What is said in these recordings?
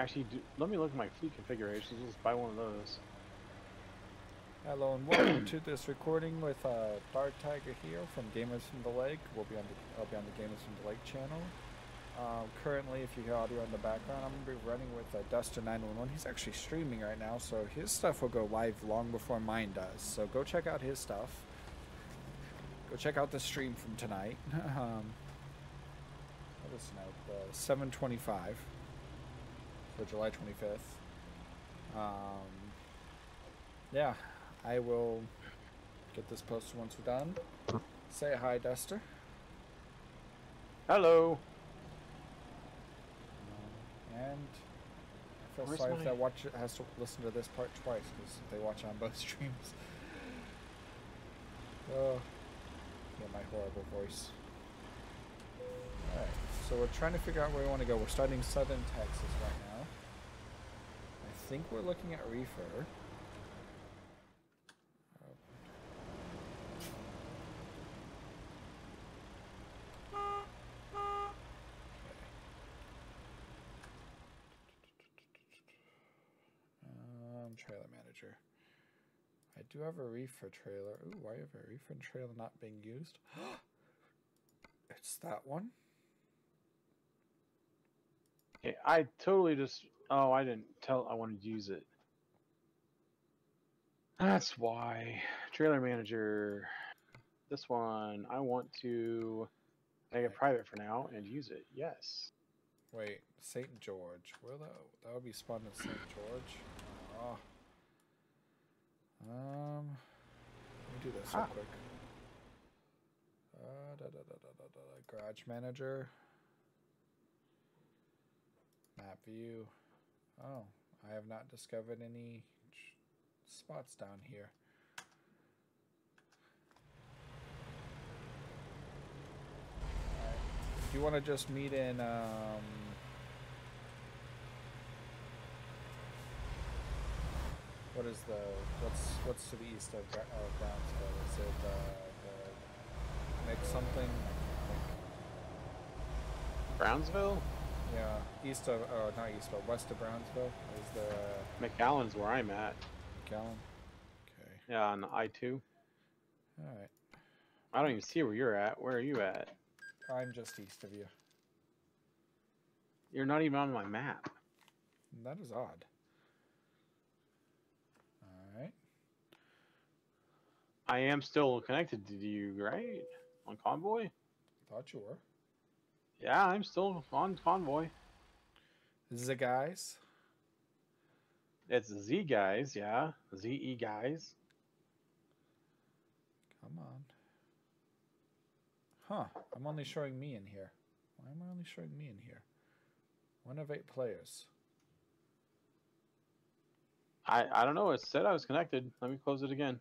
Actually, do, let me look at my fleet configurations. Let's buy one of those. Hello and welcome to this recording with uh, Tiger here from Gamers from the Lake. We'll be on the I'll be on the Gamers from the Lake channel. Um, currently, if you hear audio in the background, I'm gonna be running with uh, Duster 911. He's actually streaming right now, so his stuff will go live long before mine does. So go check out his stuff. Go check out the stream from tonight. um, what is tonight? Uh, 7:25 for July 25th. Um, yeah, I will get this posted once we're done. Say hi, Duster. Hello. Um, and I feel Where's sorry if that watch has to listen to this part twice because they watch on both streams. Oh, yeah, my horrible voice. Alright, so we're trying to figure out where we want to go. We're starting southern Texas right now. I think we're looking at Reefer. Um, trailer manager. I do have a reefer trailer. Ooh, why have a reefer trailer not being used? it's that one. Okay, I totally just. Oh, I didn't tell. I wanted to use it. That's why. Trailer manager. This one, I want to make it private for now and use it. Yes. Wait, St. George. Where that? That would be spawned in St. George. Oh. Um. Let me do this real Ah. quick. Uh, da, da, da, da, da, da, garage manager. Map view. Oh, I have not discovered any spots down here. Do you want to just meet in, um... What is the, what's, what's to the east of, of Brownsville? Is it, uh, the, Nick something? Brownsville? Yeah, east of, oh, not east, but west of Brownsville is the McAllen's where I'm at. McAllen? Okay. Yeah, on I two. All right. I don't even see where you're at. Where are you at? I'm just east of you. You're not even on my map. That is odd. All right. I am still connected to you, right? On Convoy? Thought you were. Yeah, I'm still on Convoy. The guys. It's Z guys, yeah. ZE guys. Come on. Huh. I'm only showing me in here. Why am I only showing me in here? One of eight players. I I don't know. It said I was connected. Let me close it again.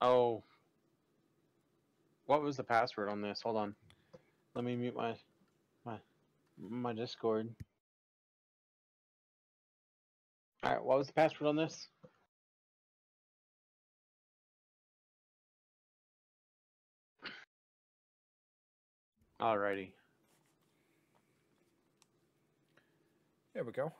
Oh. What was the password on this? Hold on. Let me mute my my my Discord. All right, what was the password on this? Alrighty. There we go.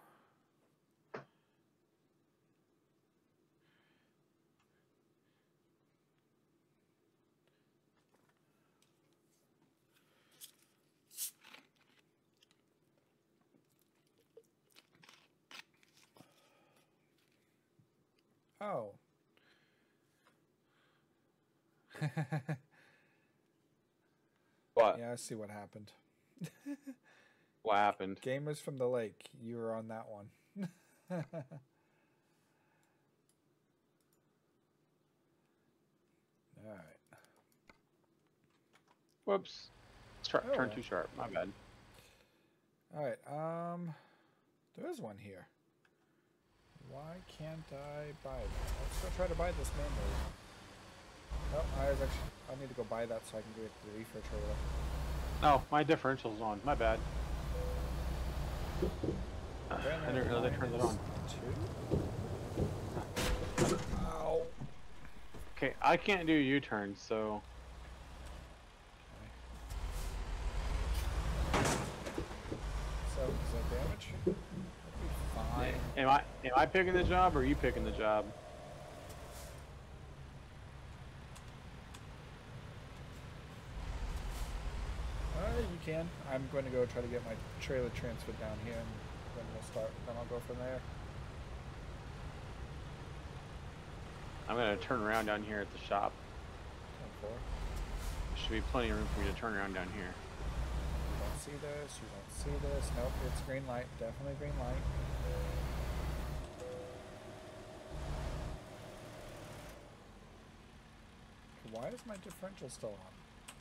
Oh. What? yeah, I see what happened. What happened? Gamers from the Lake, you were on that one. All right. Whoops. Tr- turn Oh. too sharp. My bad. All right. Um, there is one here. Why can't I buy that? Let's go try to buy this manually. Oh, I tires actually. I need to go buy that so I can get the reefer trailer. Oh, my differential's on. My bad. Uh, I didn't realize I turned it on. Two. Ow. Okay, I can't do U-turns, So is that damage? That'd be fine. Am I am I picking the job or are you picking the job? Uh, you can. I'm going to go try to get my trailer transferred down here, and then we'll start. Then I'll go from there. I'm gonna turn around down here at the shop. There should be plenty of room for me to turn around down here. You don't see this. You don't see this. Nope, it's green light. Definitely green light. Why is my differential still on?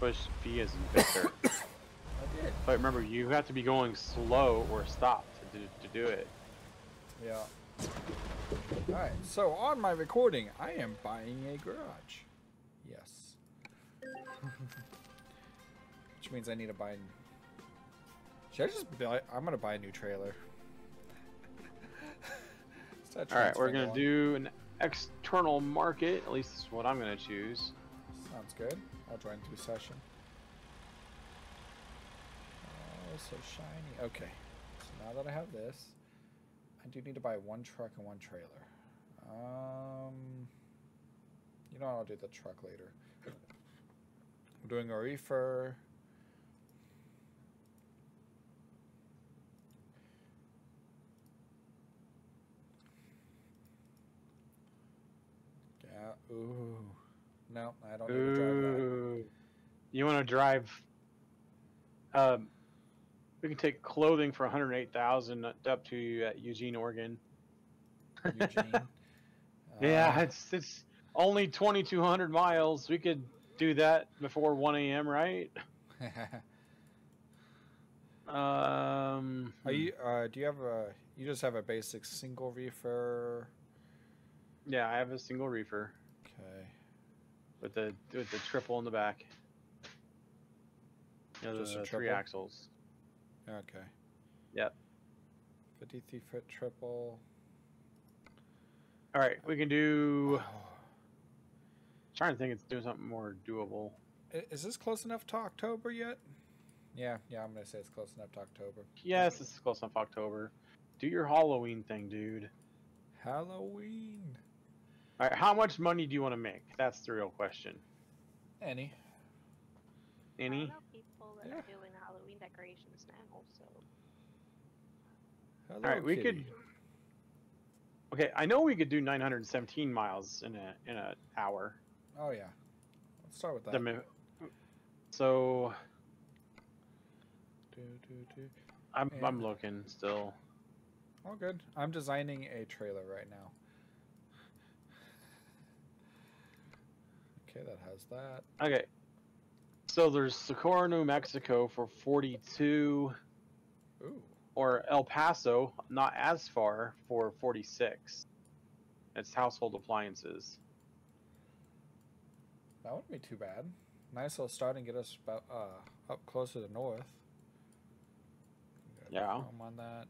Push V as in Victor. I did. but remember, you have to be going slow or stop to do, to do it. Yeah. Alright, so on my recording, I am buying a garage. Yes. Which means I need to buy. Should I just buy? I'm gonna buy a new trailer. Start All right, we're gonna do an external market. At least is what I'm gonna choose. Sounds good. I'll join through session. Oh, so shiny. Okay. So now that I have this, I do need to buy one truck and one trailer. Um, you know? I'll do the truck later. I'm doing a reefer. Yeah. Ooh. No, I don't need to drive that. Ooh. You want to drive? Um, we can take clothing for 108,000 up to uh, Eugene, Oregon. Eugene. Yeah, Uh, it's it's only 2,200 miles. We could do that before 1 a.m. Right? Um. Are you? Uh, do you have a? You just have a basic single reefer. Yeah, I have a single reefer Okay. with the with the triple in the back. You know, Just the three axles. Okay. Yep. Fifty-three foot triple. All right, we can do. Oh. Trying to think, it's doing something more doable. Is this close enough to October yet? Yeah, yeah, I'm gonna say it's close enough to October. Yes, this is close enough to October. Do your Halloween thing, dude. Halloween. All right, how much money do you want to make? That's the real question. Any? Any? I know people that Yeah. are doing Halloween decorations now, so Hello, All right, we could. Okay, I know we could do 917 miles in a in a hour. Oh yeah. Let's start with that. The So Do, do, do. I'm I'm looking still. All good. I'm designing a trailer right now. Okay, that has that. Okay. So there's Socorro, New Mexico for 42, Ooh. or El Paso, not as far, for 46. It's household appliances. That wouldn't be too bad. Nice little start and get us about uh, up closer to the north. Yeah. On that.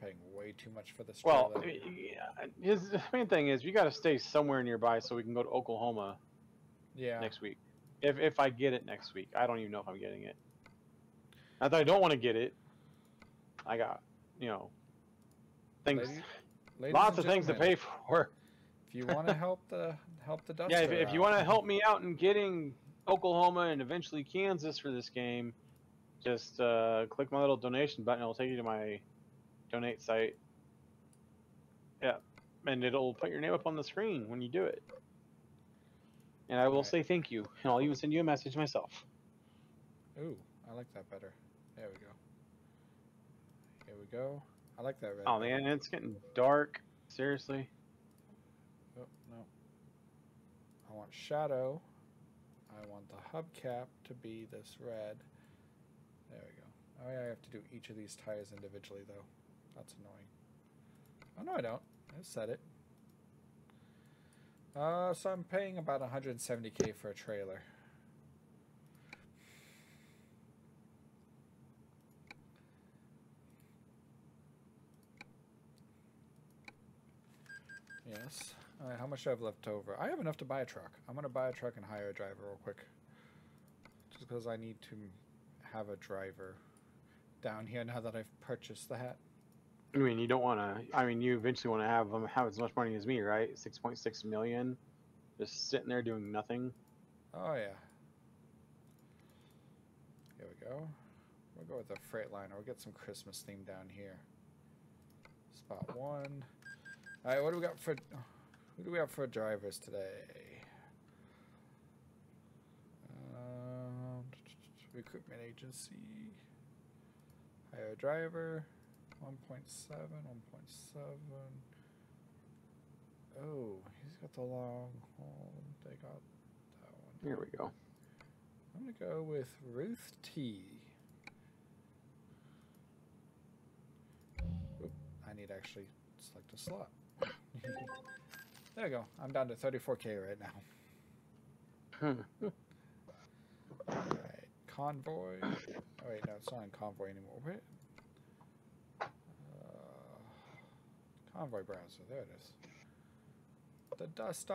Paying way too much for this Well, yeah, his main thing is you got to stay somewhere nearby so we can go to Oklahoma yeah. next week. If if I get it next week, I don't even know if I'm getting it. Not that I don't want to get it. I got, you know, things, Ladies- Ladies lots of things to pay for. If you want to help the help the Duster yeah, if, if you want to help me out in getting Oklahoma and eventually Kansas for this game, just uh, click my little donation button. It'll take you to my donate site. Yeah, and it'll put your name up on the screen when you do it. And I will Alright. say thank you, and I'll even send you a message myself. Ooh, I like that better. There we go. Here we go. I like that red. Oh better. man, it's getting dark. Seriously. Oh, no. I want shadow. I want the hubcap to be this red. There we go. Oh yeah, I have to do each of these tires individually though. That's annoying. Oh no, I don't. I set it. Uh, so I'm paying about 170k for a trailer. Yes. Alright, how much do I have left over? I have enough to buy a truck. I'm gonna buy a truck and hire a driver real quick. Just because I need to have a driver down here now that I've purchased the hat. I mean, you don't want to. I mean, you eventually want to have them have as much money as me, right? Six point six million, just sitting there doing nothing. Oh yeah. Here we go. We'll go with the Freightliner. We'll get some Christmas theme down here. Spot one. All right, what do we got for? Who do we have for drivers today? Um, recruitment agency. Hire a driver. 1.7, 1.7. Oh, he's got the long haul. They got that one. Here we go. I'm gonna go with Ruth T. Oop, I need to actually select a slot. there we go. I'm down to 34k right now. Alright, convoy. Oh wait, no, it's not in convoy anymore. Wait. Convoy browser. There it is. The Duster.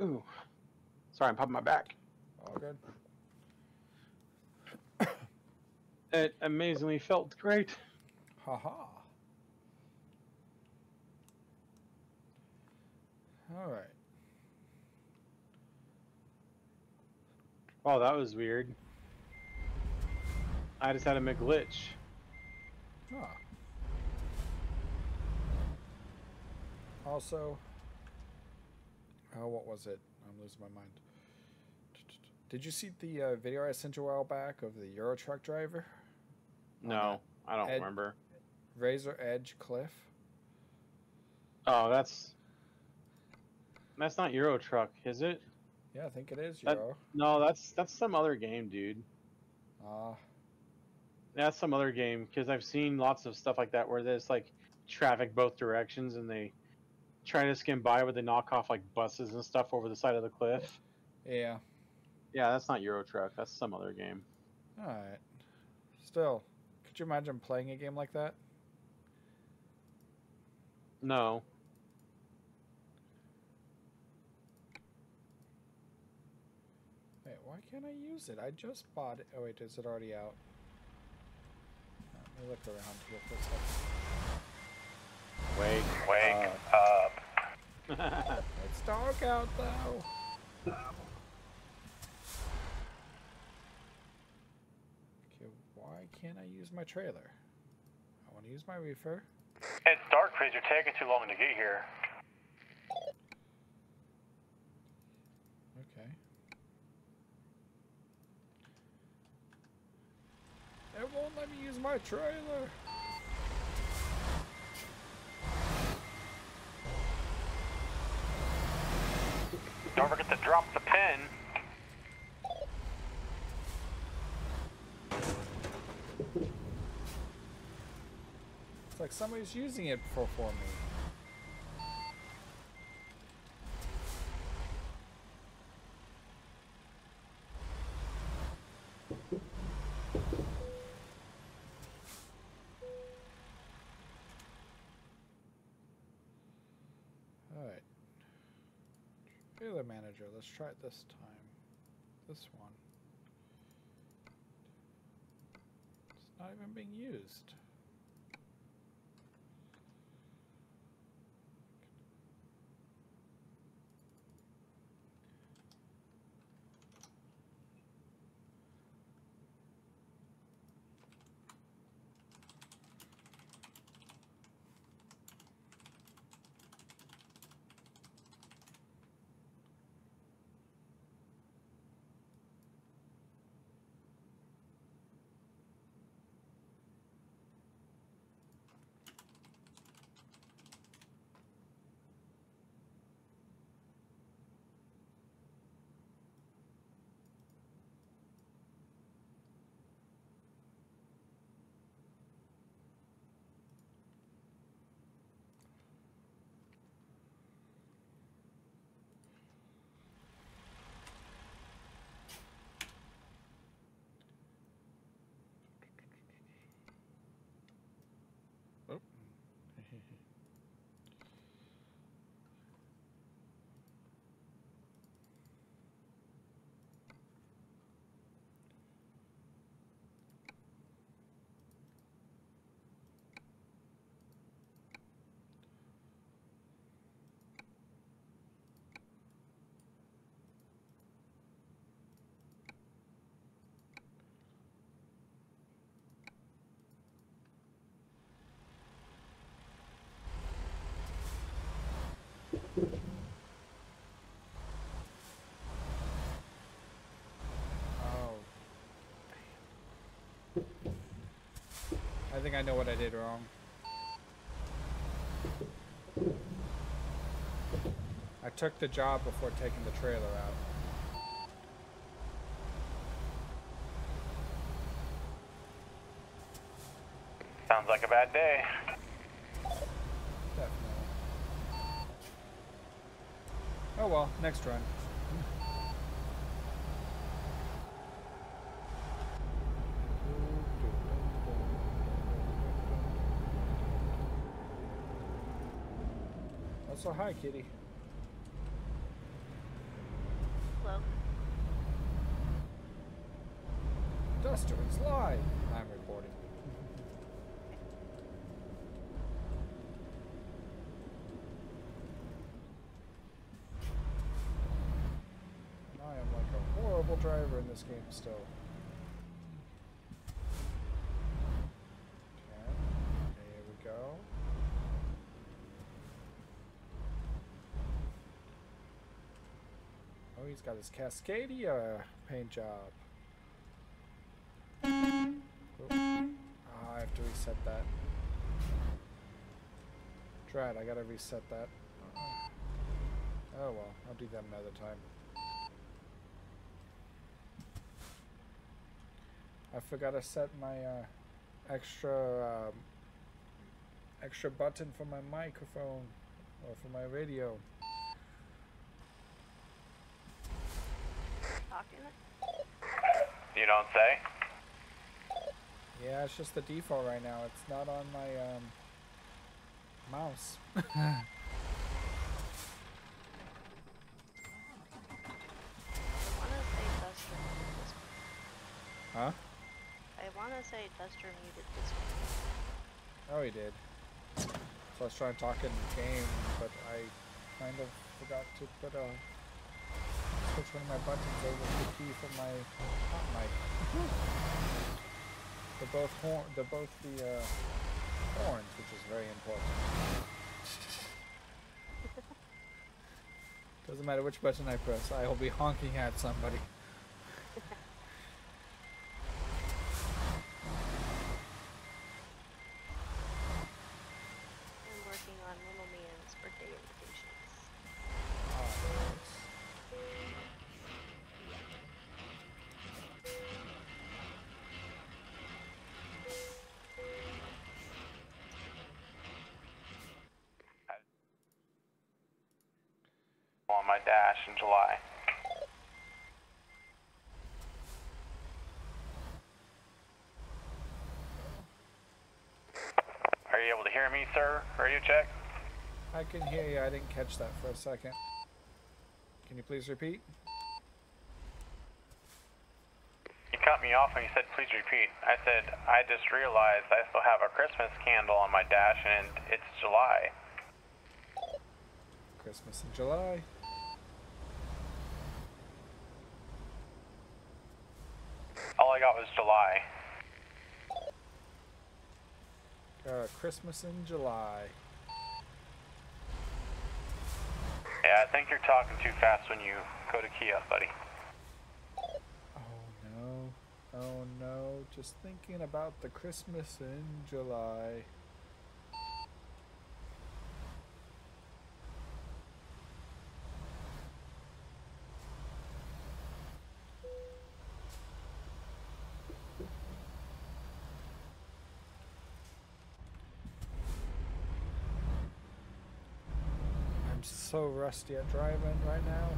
Ooh, sorry, I'm popping my back. All good. It amazingly felt great. Haha. -Ha. All right. Oh, that was weird. I just had a glitch. Ah. Also, oh, what was it? I'm losing my mind. Did you see the uh, video I sent you a while back of the Euro truck driver? No, I don't Ed- remember. Razor Edge Cliff? Oh, that's that's not Euro Truck, is it? Yeah, I think it is That- Euro. No, that's that's some other game, dude. Ah, That's some other game because I've seen lots of stuff like that where there's like traffic both directions and they try to skim by, but they knock off like buses and stuff over the side of the cliff. yeah. Yeah, that's not Euro Truck. That's some other game. All right. Still, could you imagine playing a game like that? No. Wait, why can't I use it? I just bought it. Oh wait, is it already out? Let me look around here for a second. Wake. Wake uh, up. up. It's dark out though. Okay, why can't I use my trailer? I want to use my reefer. It's dark because you're taking too long to get here. Okay. It won't let me use my trailer. Don't forget to drop the pin. It's like somebody's using it for for me. Alright. Trailer manager, let's try it this time. This one. It's not even being used. Think I know what I did wrong. I took the job before taking the trailer out. Sounds like a bad day. Definitely. Oh well, next run. Oh, so hi, kitty. Hello. Duster is live. I'm recording. I am like a horrible driver in this game still. Okay, there we go. Oh, he's got his Cascadia paint job. Oh, I have to reset that. Drat, I gotta reset that. Oh well, I'll do that another time. I forgot to set my uh, extra um, extra button for my microphone or for my radio. Talking. You don't say? Yeah, it's just the default right now. It's not on my um, mouse. I wanna say Duster muted this huh? I wanna say Duster muted this one. Oh, he did. So I was trying to talk in the game, but I kind of forgot to put a switch one of my buttons over the key for my hot mic. they're both horn. They're both the uh, horns, which is very important. Doesn't matter which button I press, I will be honking at somebody. I'm working on Little Man's birthday invitations. Ah, nice. In July. Are you able to hear me, sir? Radio check? I can hear you. I didn't catch that for a second. Can you please repeat? You cut me off when you said please repeat. I said I just realized I still have a Christmas candle on my dash and it's July. Christmas in July. All I got was July. Uh, Christmas in July. Yeah, I think you're talking too fast when you go to Kia, buddy. Oh no. Oh no. Just thinking about the Christmas in July. I'm so rusty at driving right now.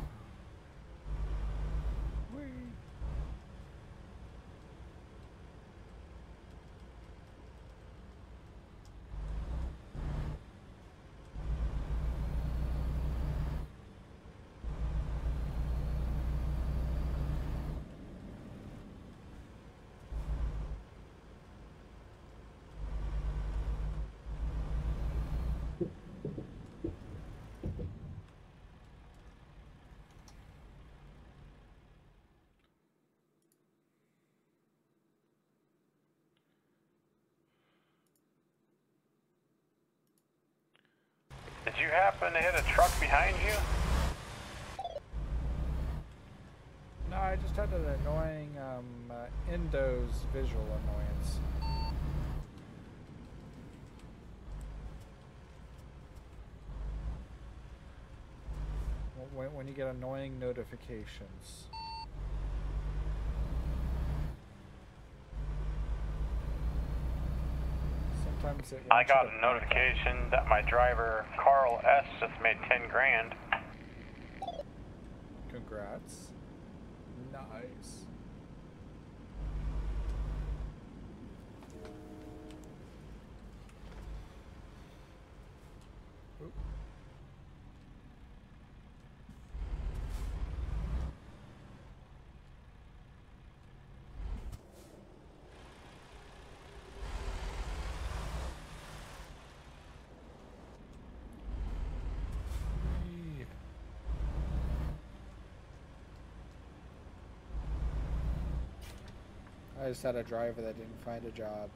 happen to hit a truck behind you? No, I just had an annoying um, uh, Endo's visual annoyance. When, when you get annoying notifications. I got a notification that my driver, Carl S., just made 10 grand. Congrats. Nice. Oop. Whee. I just had a driver that didn't find a job.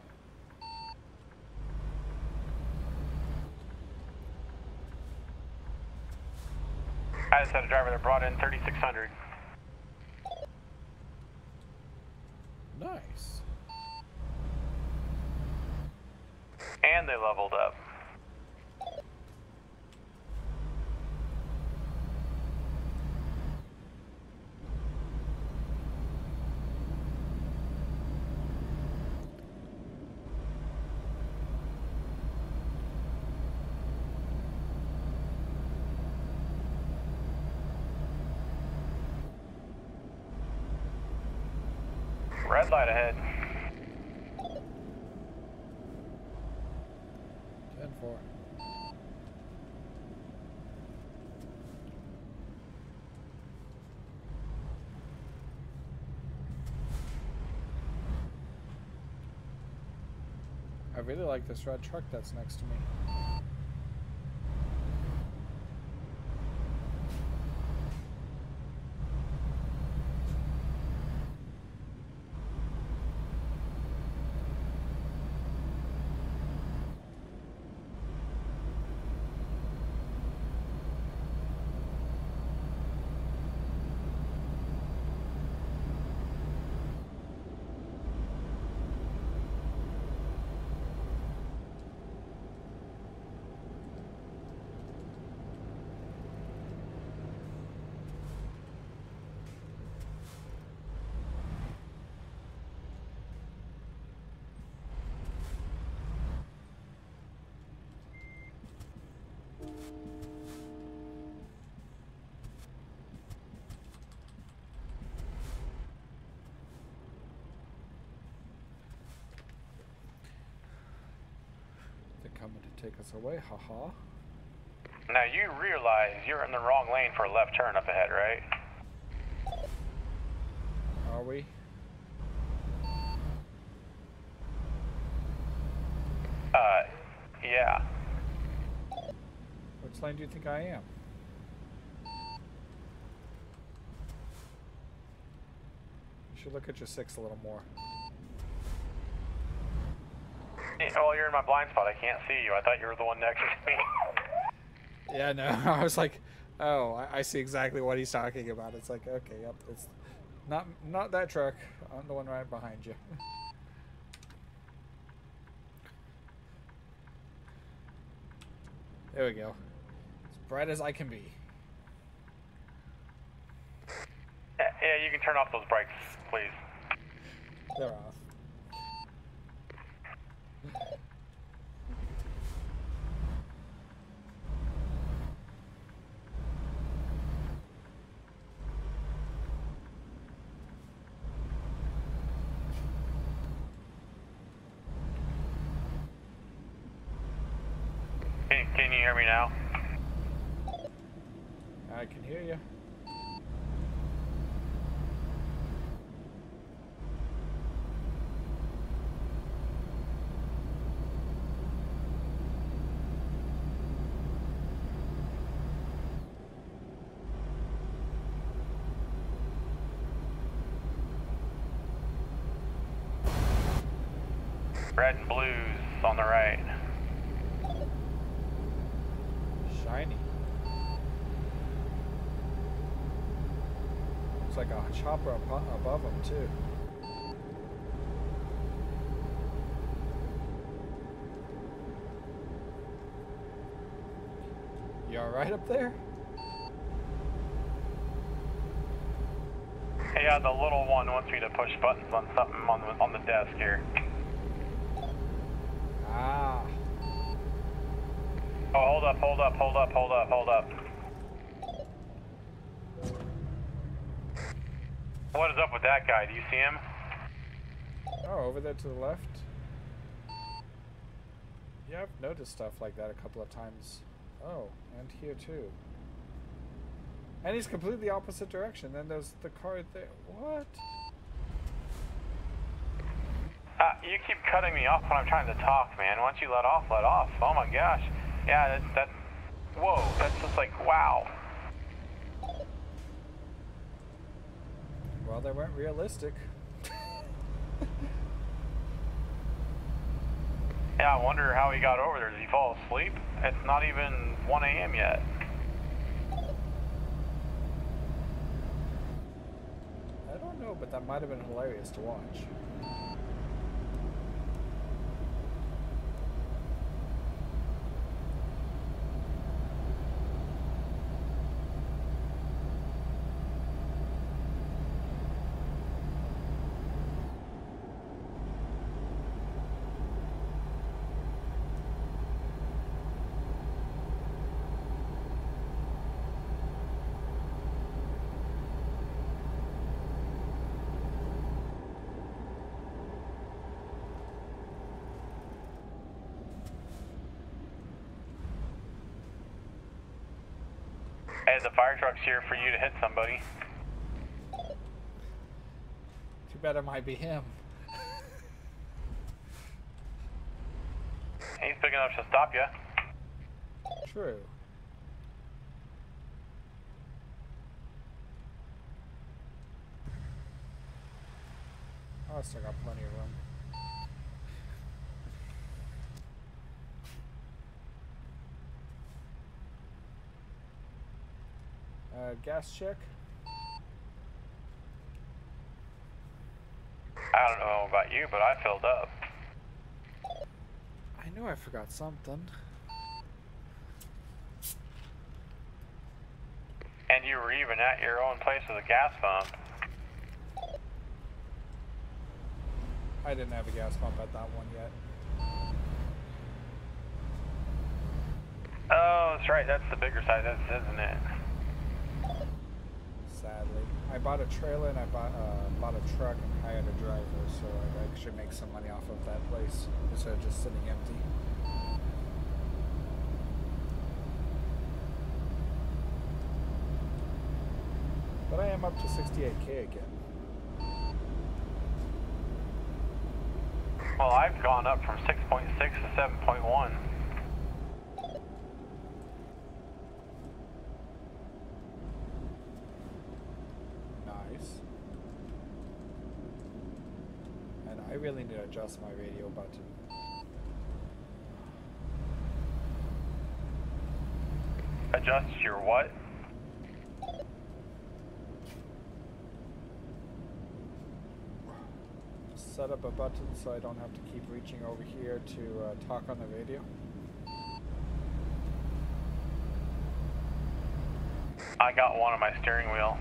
I just had a driver that brought in 3,600. Nice. And they leveled up. Red light ahead. 10 4. I really like this red truck that's next to me. They're coming to take us away, haha. Now you realize you're in the wrong lane for a left turn up ahead, right? Are we? Uh, yeah. Which lane do you think I am? You should look at your six a little more. Well, oh, you're in my blind spot. I can't see you. I thought you were the one next to me. Yeah, no, I was like, oh, I, I see exactly what he's talking about. It's like, okay, yep, it's not not that truck. I'm the one right behind you. there we go. As bright as I can be. yeah, yeah, you can turn off those brakes, please. They're off. Can, can you hear me now? I can hear you. Red and blues on the right. Shiny. Looks like a chopper abo- above them too. You alright up there? Yeah, the little one wants me to push buttons on something on the, on the desk here. Ah. Oh, hold up, hold up, hold up, hold up, hold up. What is up with that guy? Do you see him? Oh, over there to the left. Yeah, I've noticed stuff like that a couple of times. Oh, and here too. And he's completely opposite direction. Then there's the car there. What? Uh, you keep cutting me off when I'm trying to talk, man. Once you let off, let off. Oh my gosh. Yeah, that's, that's, whoa, that's just like, wow. Well, they weren't realistic. Yeah, I wonder how he got over there. Did he fall asleep? It's not even 1 a.m. yet. I don't know, but that might have been hilarious to watch. Hey, the fire truck's here for you to hit somebody. Too bad it might be him. He's big enough to stop you. True. Oh, I still got plenty of room. Uh, gas check. I don't know about you, but I filled up. I knew I forgot something. And you were even at your own place with a gas pump. I didn't have a gas pump at that one yet. Oh, that's right. That's the bigger size, isn't it? Sadly, I bought a trailer and I bought uh, bought a truck and hired a driver, so I actually make some money off of that place instead of just sitting empty. But I am up to 68k again. Well, I've gone up from 6.6 to 7.1. Nice. And I really need to adjust my radio button. Adjust your what? Set up a button so I don't have to keep reaching over here to uh, talk on the radio. I got one on my steering wheel.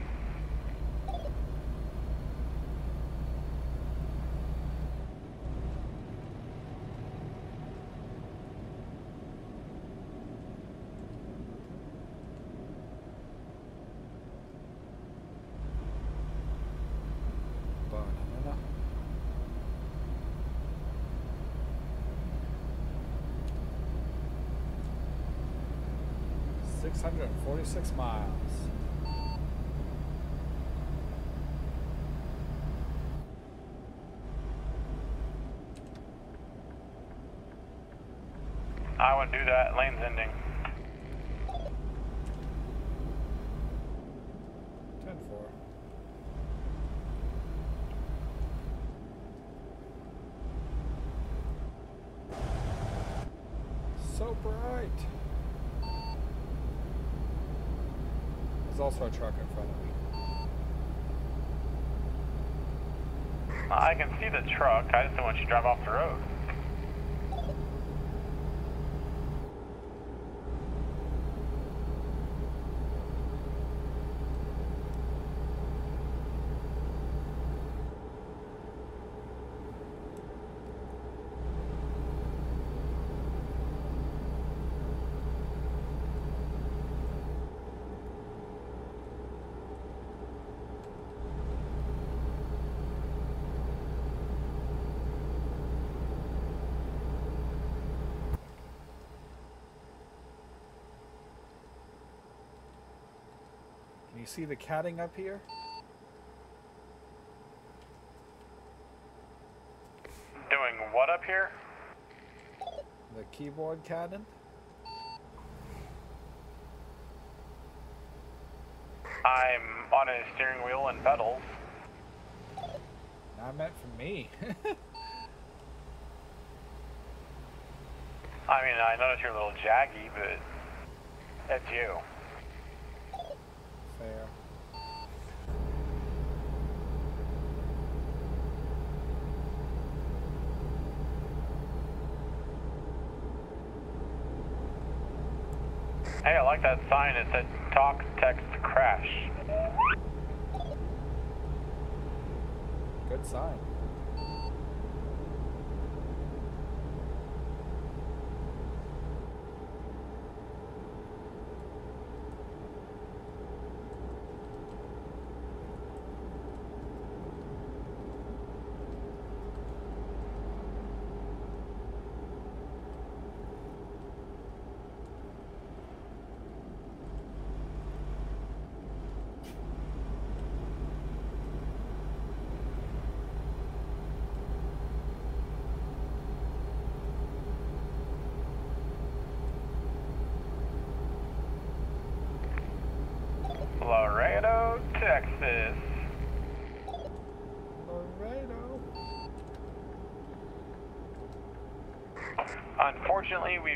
Banana. Six forty-six miles. I would do that. Lane's ending. Ten four. So bright. Also a truck in front of me. I can see the truck. I just don't want you to drive off the road. You see the catting up here? Doing what up here? The keyboard cannon? I'm on a steering wheel and pedals. Not meant for me. I mean, I notice you're a little jaggy, but that's you. Fair. Hey, I like that sign. It said talk, text, crash. Good sign.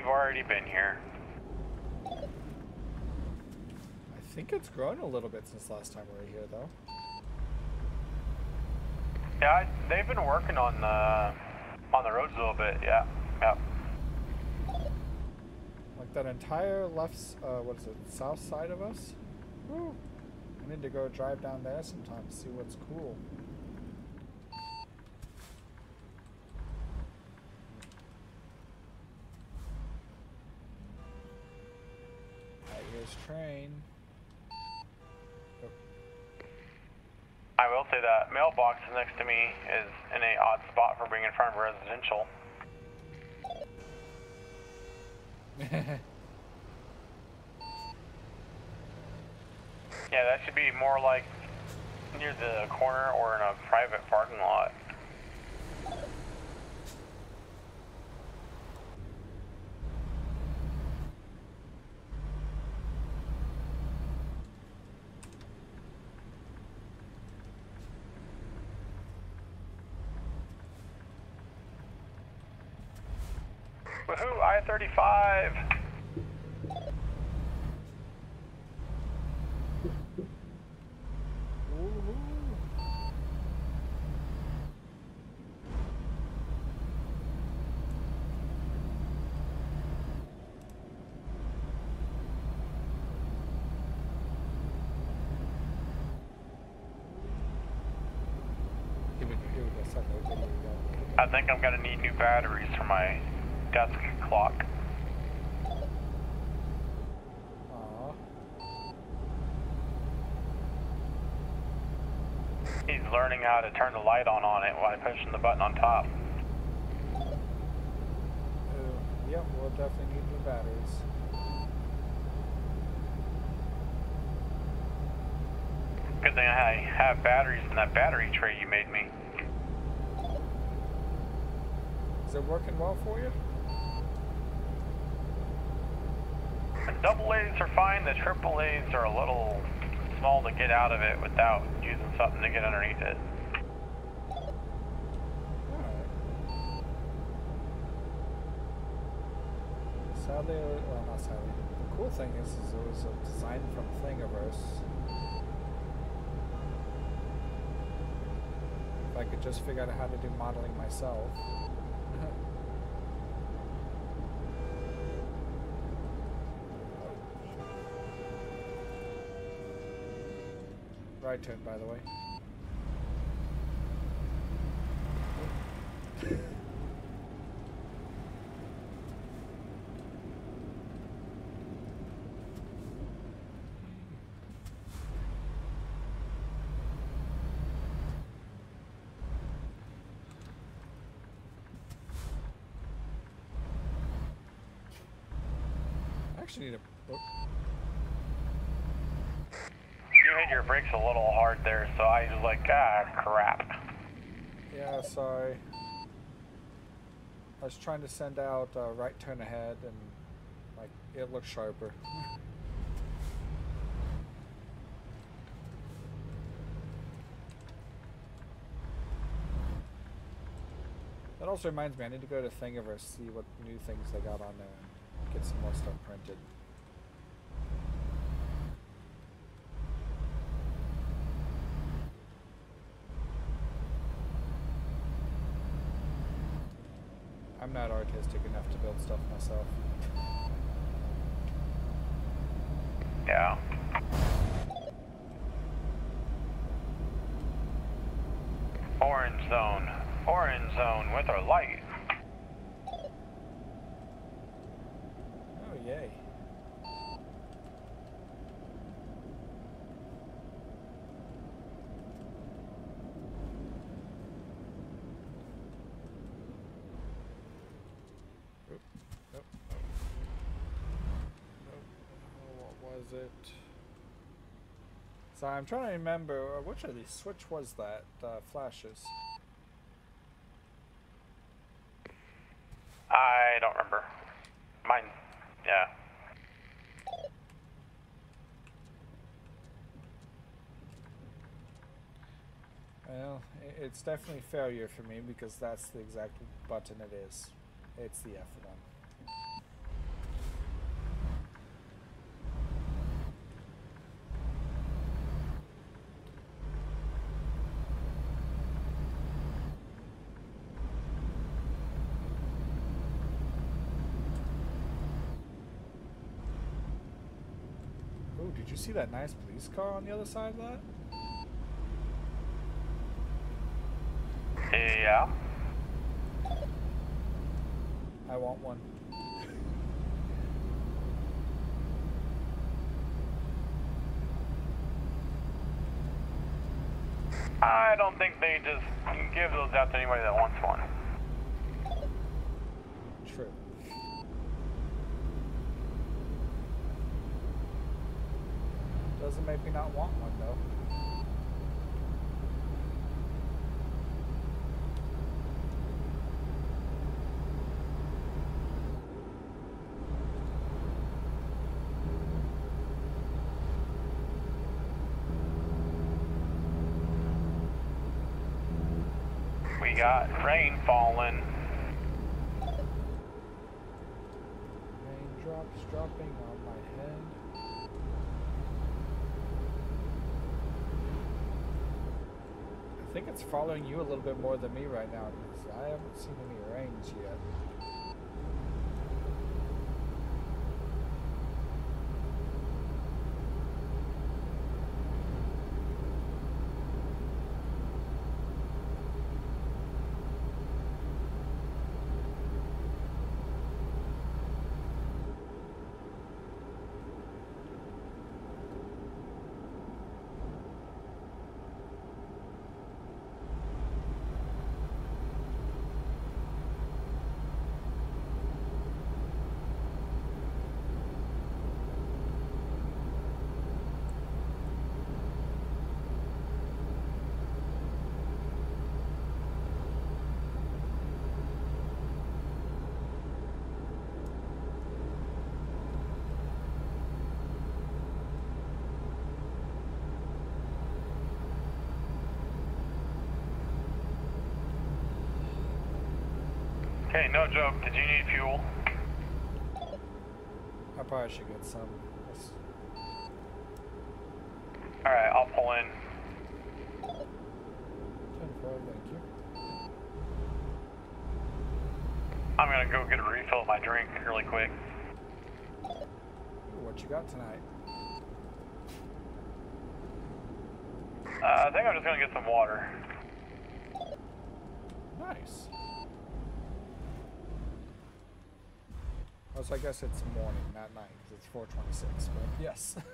We've already been here. I think it's grown a little bit since last time we were here, though. Yeah, I, they've been working on the on the roads a little bit. Yeah, yeah. Like that entire left, uh, what is it, south side of us? Woo. I need to go drive down there sometime to see what's cool. Next to me is in a odd spot for being in front of residential. Yeah, that should be more like near the corner or in a private parking lot. 35. I think I'm gonna need new batteries for my desk clock. He's learning how to turn the light on on it while pushing the button on top. Uh, yep, we'll definitely need new batteries. Good thing I have batteries in that battery tray you made me. Is it working well for you? The double A's are fine, the triple A's are a little small to get out of it without using something to get underneath it. Sadly, well, not sadly. The cool thing is, is it was a design from Thingiverse. If I could just figure out how to do modeling myself. Right turn, by the way. I actually need a. Oh, New hit your brakes a there, so I was like, ah, crap. Yeah, sorry. I was trying to send out uh, right turn ahead and like it looked sharper. that also reminds me, I need to go to Thingiverse see what new things they got on there and get some more stuff printed. I'm not artistic enough to build stuff myself. Yeah. Orange zone. Orange zone with our light. Oh yay. Oop, nope, nope. Nope. Oh, what was it? So I'm trying to remember uh, which of these which was that uh, flashes. I don't remember. Mine, yeah. Well, it's definitely failure for me because that's the exact button it is. It's the F one. Oh, did you see that nice police car on the other side of that? Yeah. I want one. I don't think they just give those out to anybody that wants one. True. Doesn't make me not want one though. We got rain falling. Raindrops dropping on my head. I you a little bit more than me right now because I haven't seen any rains yet. Okay, no joke. Did you need fuel? I probably should get some. Alright, I'll pull in. 10-4, thank you. I'm gonna go get a refill of my drink really quick. What you got tonight? Uh, I think I'm just gonna get some water. Nice. Also, I guess it's morning, not night, it's 426, but yes.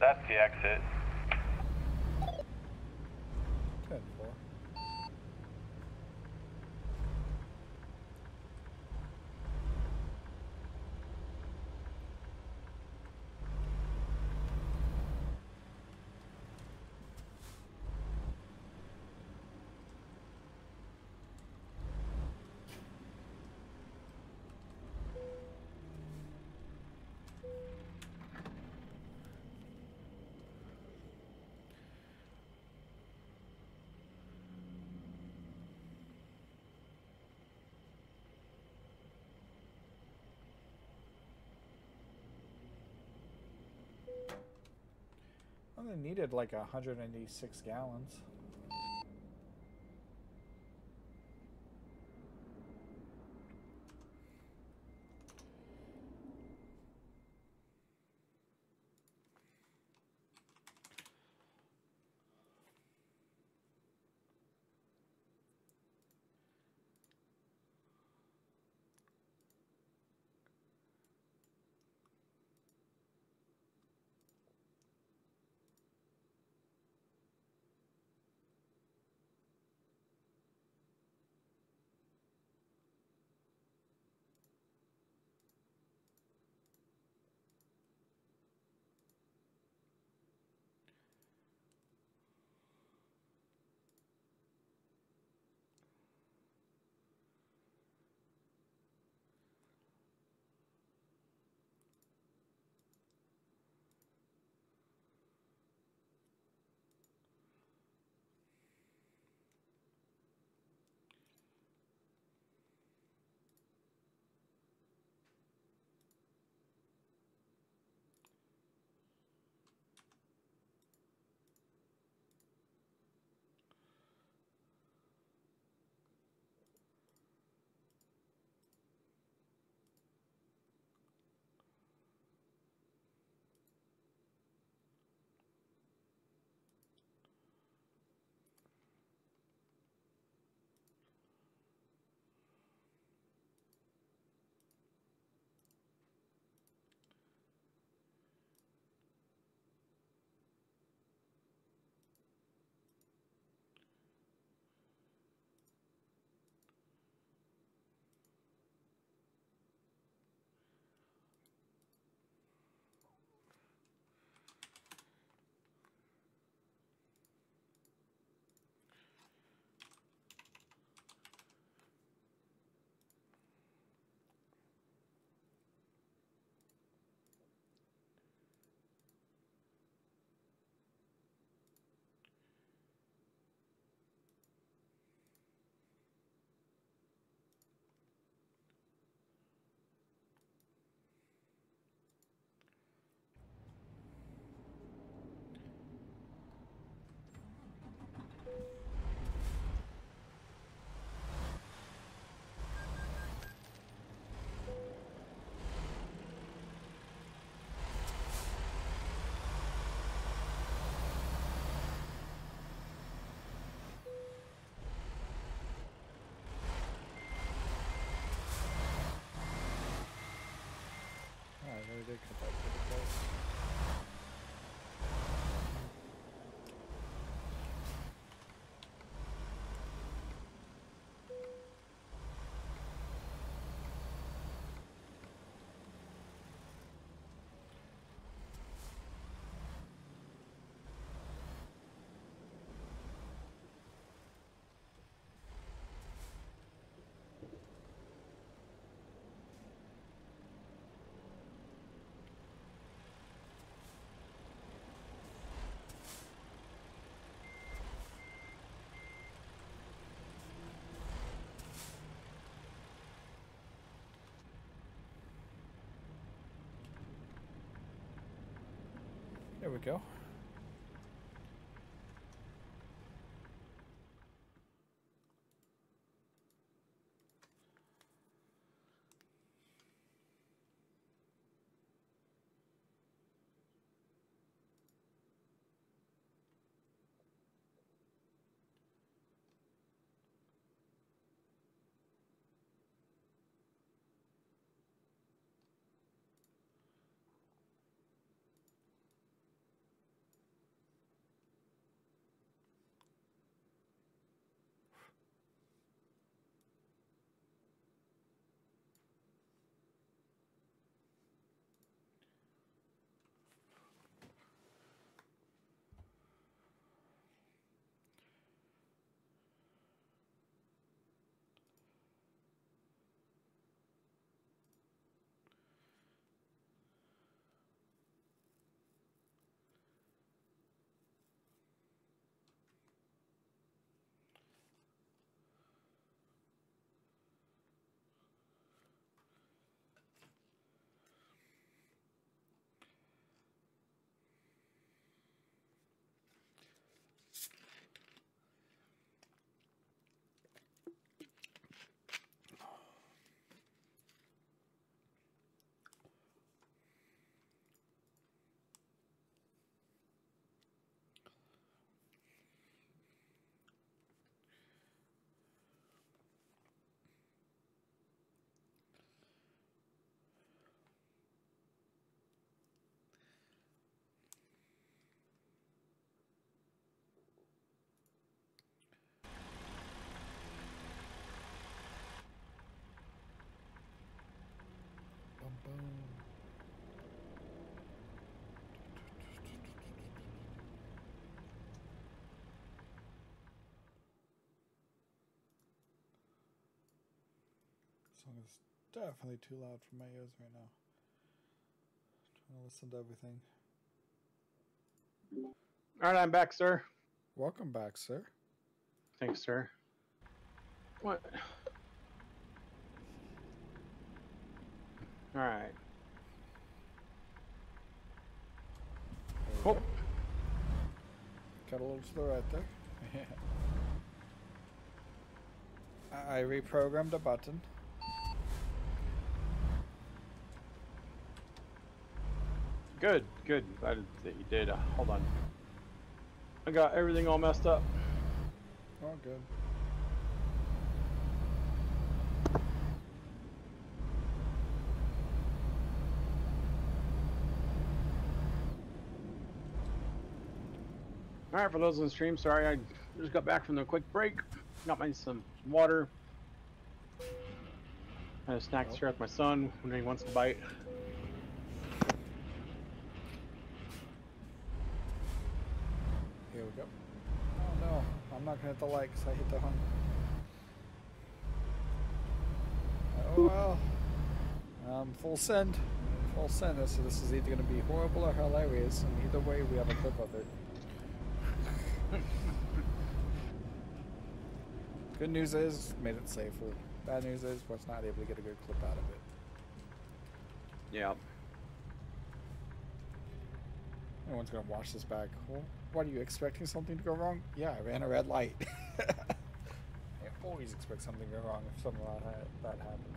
That's the exit. 10 4. Only needed like 186 gallons. Oh, There we go. Song is definitely too loud for my ears right now. Trying to listen to everything. All right, I'm back, sir. Welcome back, sir. Thanks, sir. What? All right. There Oh. Got a little the right there. I I reprogrammed a button. Good, good. Glad that you did. Uh, hold on. I got everything all messed up. Oh, good. All right, for those on the stream, sorry I just got back from the quick break. Got my some water. Had a snack to share with my son when he wants to bite. Here we go. Oh no, I'm not gonna hit the likes. I hit the home. Oh well. Um, full send. Full send. So this is either gonna be horrible or hilarious, and either way, we have a clip of it. Good news is, made it safer. Bad news is, was not able to get a good clip out of it. Yeah. No one's gonna watch this back. Well, what are you expecting something to go wrong? Yeah, I ran a red light. I always expect something to go wrong if something like that, that happens.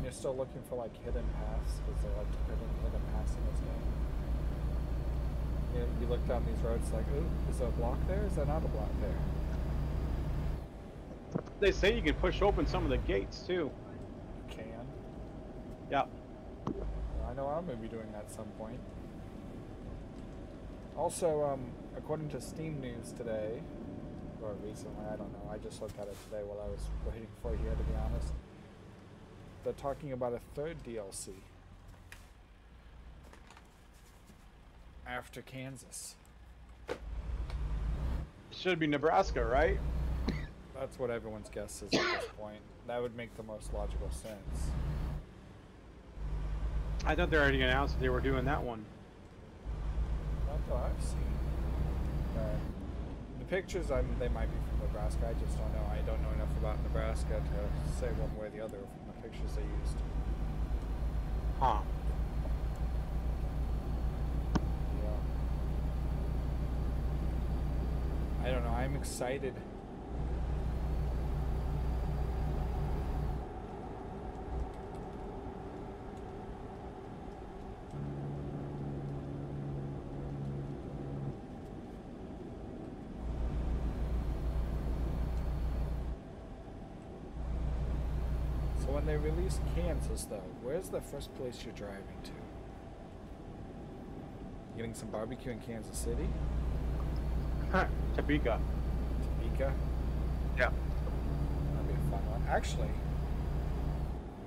And you're still looking for like hidden paths because they like to put in hidden paths in this game. You, you look down these roads like, ooh, is there a block there? Is there not a block there? They say you can push open some of the gates too. You can. Yeah. Well, I know I'm gonna be doing that at some point. Also, um, according to Steam News today, or recently, I don't know. I just looked at it today while I was waiting for here, to be honest. They're talking about a third DLC after Kansas. Should be Nebraska, right? That's what everyone's guess is at this point. That would make the most logical sense. I thought they already announced that they were doing that one. Not that I've seen. Uh, the pictures, I'm, they might be from Nebraska. I just don't know. I don't know enough about Nebraska to say one way or the other pictures they used. Huh. Yeah. I don't know. I'm excited. So Kansas, though, where's the first place you're driving to? Getting some barbecue in Kansas City? Huh, Topeka. Topeka? Yeah. That'd be a fun one. Actually,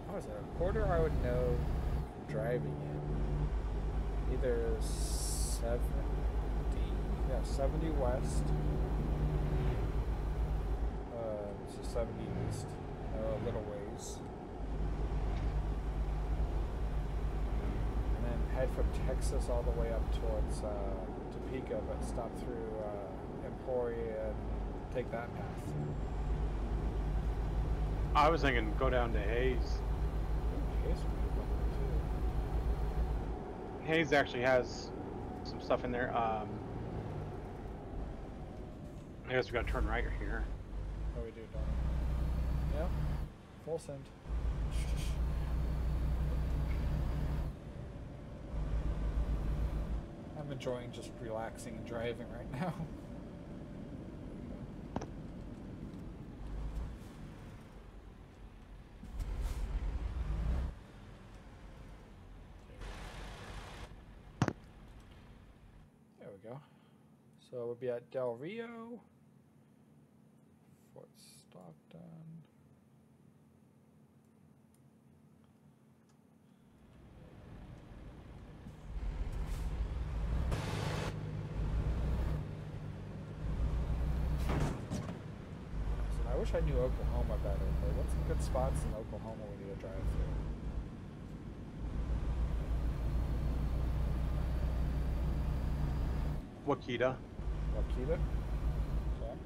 what was it? A quarter I would know driving in. Either 70, yeah, 70 west. Uh, this is 70 east. Uh, a little ways. And then head from Texas all the way up towards uh, Topeka, but stop through uh, Emporia and take that path. I was thinking go down to Hays. Hays would be lovely, too. Hays actually has some stuff in there. Um, I guess we gotta turn right here. Oh, we do, don't we? Yep. Full send. I'm enjoying just relaxing and driving right now. There we go. So we'll be at Del Rio, Fort Stockton. So I wish I knew Oklahoma better. Like, what's some good spots in Oklahoma we need to drive through? Wakita. Waukeeta? Okay.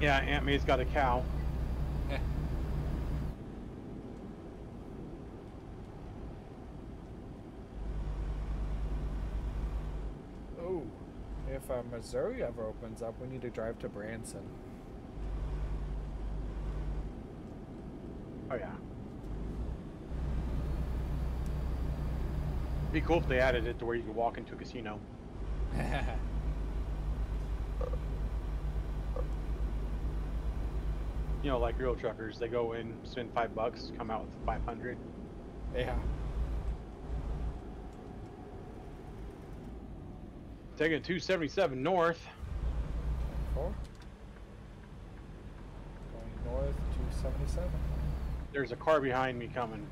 Yeah, Aunt May's got a cow. Oh, if uh, Missouri ever opens up, we need to drive to Branson. Oh yeah. Be cool if they added it to where you could walk into a casino. You know, like real truckers, they go in, spend five bucks, come out with five hundred. yeah. Taking two seventy seven north. Four. Going north, 277. There's a car behind me coming.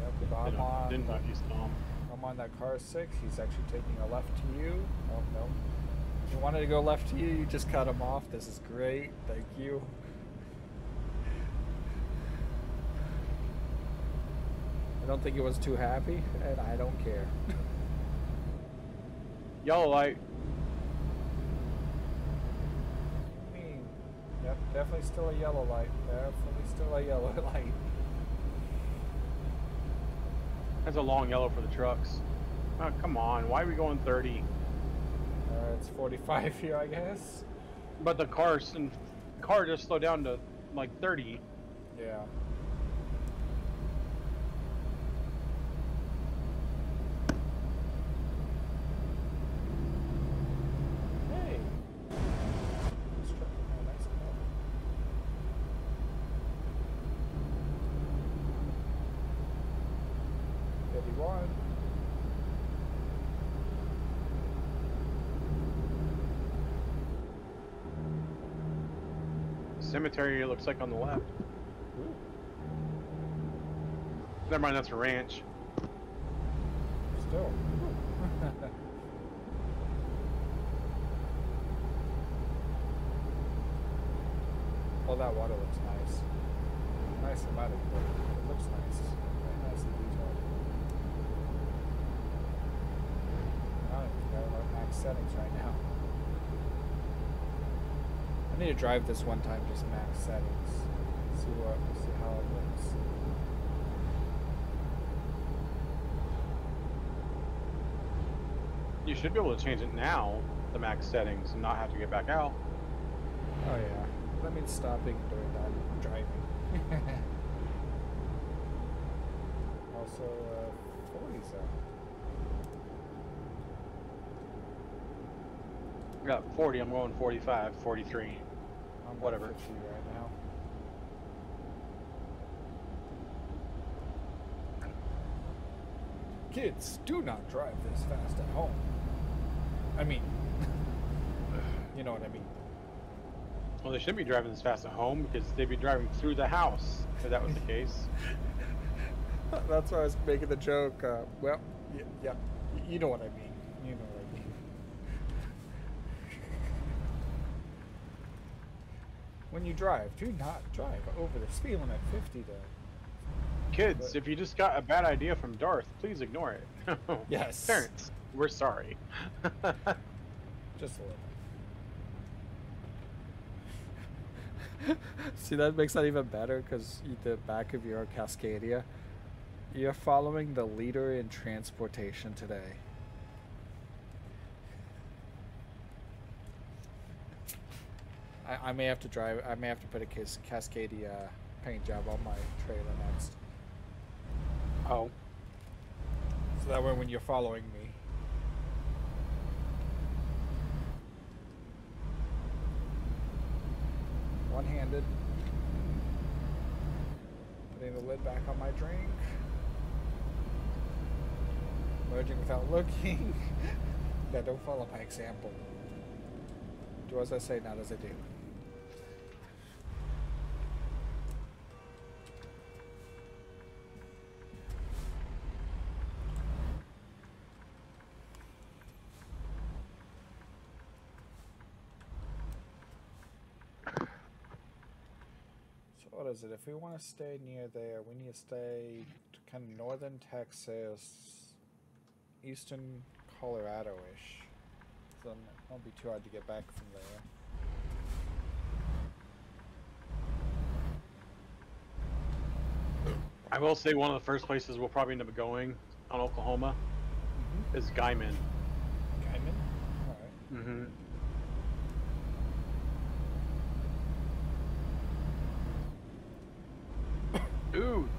Yep, I'm Didn't, didn't know if you saw him. I'm on that car is six. He's actually taking a left to you. Oh no. He wanted to go left to you. You just cut him off. This is great. Thank you. I don't think he was too happy, and I don't care. Yellow light. Mean, yep, definitely still a yellow light. Definitely still a yellow light. That's a long yellow for the trucks. Oh, come on. Why are we going 30? Uh, it's 45 here, I guess. But the cars and car just slowed down to like 30. Yeah. Hey. This truck is kinda nice and low. Fifty-one. Cemetery, it looks like on the left. Ooh. Never mind, that's a ranch. Still. well, oh, that water looks nice. Nice amount of it. It looks nice. Very nicely detailed. I don't even know about max settings right now. I need to drive this one time, just max settings. See what, see how it looks. You should be able to change it now, the max settings, and not have to get back out. Oh yeah, that means stopping and doing that and driving. also, uh, 40 zone. Got 40, I'm going 45, 43. I'm Whatever. right now. Kids, do not drive this fast at home. I mean, you know what I mean. Well, they shouldn't be driving this fast at home because they'd be driving through the house if that was the case. That's why I was making the joke. Uh, well, y- yeah, you know what I mean. You know what I mean. When you drive, do not drive over the speed limit 50 though. Kids, But- if you just got a bad idea from Darth, please ignore it. Yes. Parents, we're sorry. Just a little. See, that makes that even better because the back of your Cascadia, you're following the leader in transportation today. I, I may have to drive. I may have to put a Cas- Cascadia paint job on my trailer next. Oh. So that way when you're following me. One-handed. Putting the lid back on my drink. Merging without looking. yeah, don't follow my example. Do as I say, not as I do. What is it? If we want to stay near there, we need to stay t- kind of northern Texas, eastern Colorado-ish. So it won't be too hard to get back from there. I will say one of the first places we'll probably end up going on Oklahoma Mm-hmm. is Guymon. Guymon? Alright. Mm-hmm.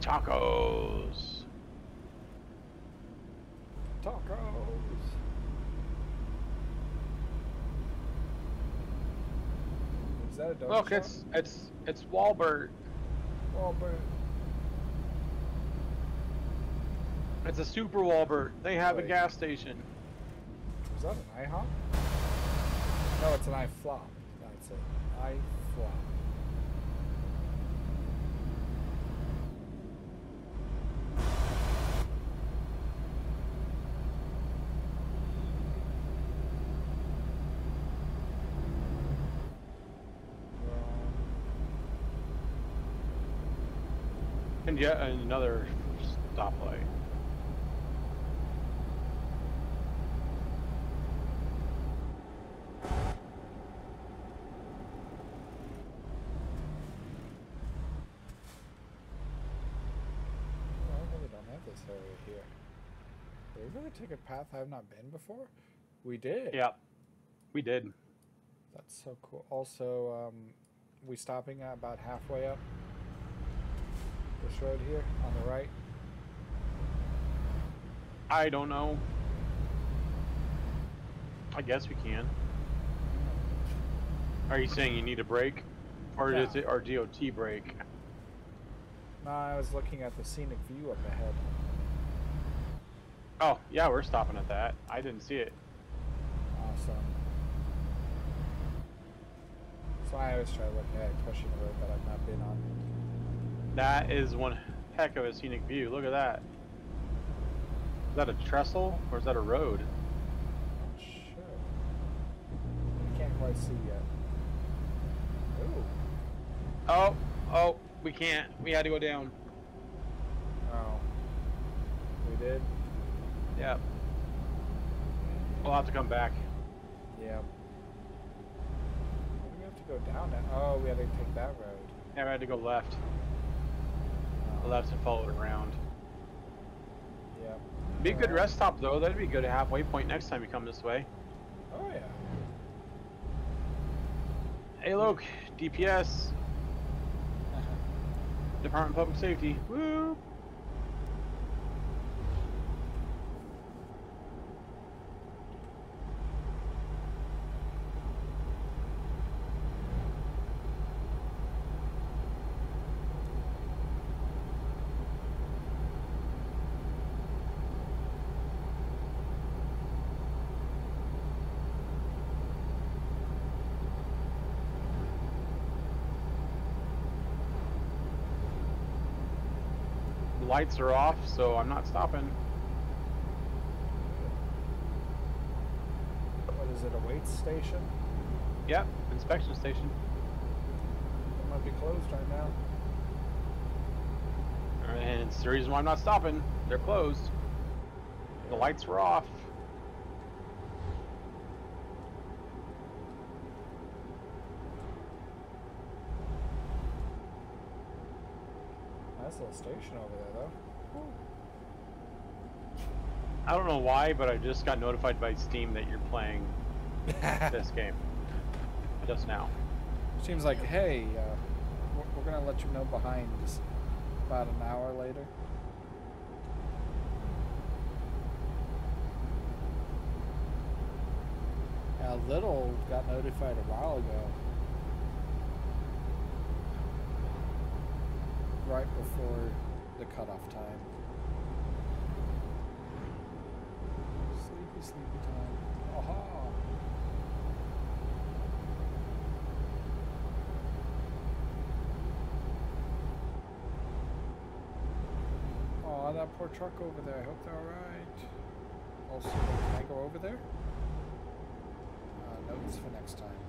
Tacos. Tacos! Is that a donut Look, it's it's it's Walbert. Walbert. It's a super Walbert. They have a gas station. Was that an IHOP? No, it's an iFlop. That's it. iFlop. And yet another stoplight. Well, I really don't have this area here. Did we really take a path I have not been before? We did. Yeah, we did. That's so cool. Also, um, we stopping at about halfway up this road here on the right. I don't know. I guess we can. Are you saying you need a break? Or Yeah. is it our DOT break? No, I was looking at the scenic view up ahead. Oh, yeah, we're stopping at that. I didn't see it. Awesome. So I always try to look at, especially a road that I've not been on. That is one heck of a scenic view. Look at that. Is that a trestle or is that a road? Not sure. I can't quite see yet. Ooh. Oh, oh, we can't. We had to go down. Oh. We did? Yep. We'll have to come back. Do we have to go down now? Oh, we had to take that road. Yeah, we had to go left. Oh, Left and follow it around. Yeah. Be a good Alright. rest stop though. That'd be a good halfway point next time you come this way. Oh, yeah. Hey, look, DPS, Department of Public Safety. Woo! The lights are off, so I'm not stopping. What is it, a wait station? Yep, inspection station. It might be closed right now. And it's the reason why I'm not stopping. They're closed. The lights were off. nice little station over there, though. I don't know why, but I just got notified by Steam that you're playing this game just now. Seems like, hey, uh, we're, gonna let you know behind just about an hour later. A Little got notified a while ago. Right before the cutoff time. Sleepy, sleepy time. Aha! Aw, that poor truck over there. I hope they're alright. Also, can I go over there? Uh, notes for next time.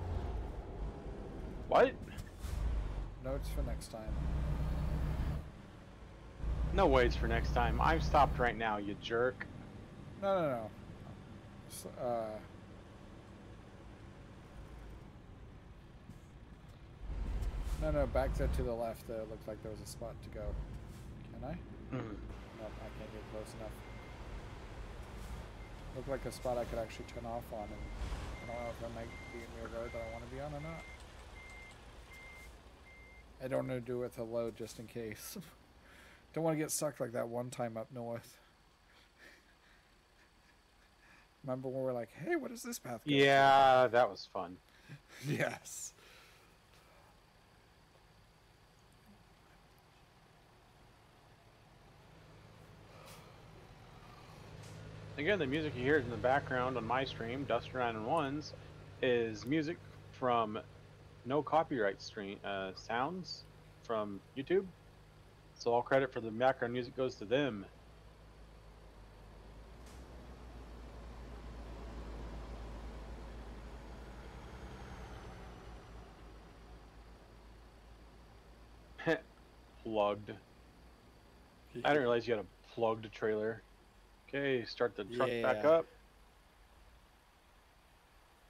What? Notes for next time. No waits for next time. I'm stopped right now, you jerk. No, no, no. S- uh, no, no, back there to the left. There looked like there was a spot to go. Can I? Mm. Nope, I can't get close enough. Looked like a spot I could actually turn off on, and I don't know if that might be in a road that I want to be on or not. I don't want to do it with a load just in case. don't want to get sucked like that one time up north. Remember when we were like, "Hey, what is this path?" go?" Yeah, that was fun. yes. Again, the music you hear in the background on my stream, Duster 9 and Ones, is music from no copyright stream uh, sounds from YouTube. So all credit for the background music goes to them. Plugged. I didn't realize you had a plugged trailer. Okay, start the truck back Yeah. up.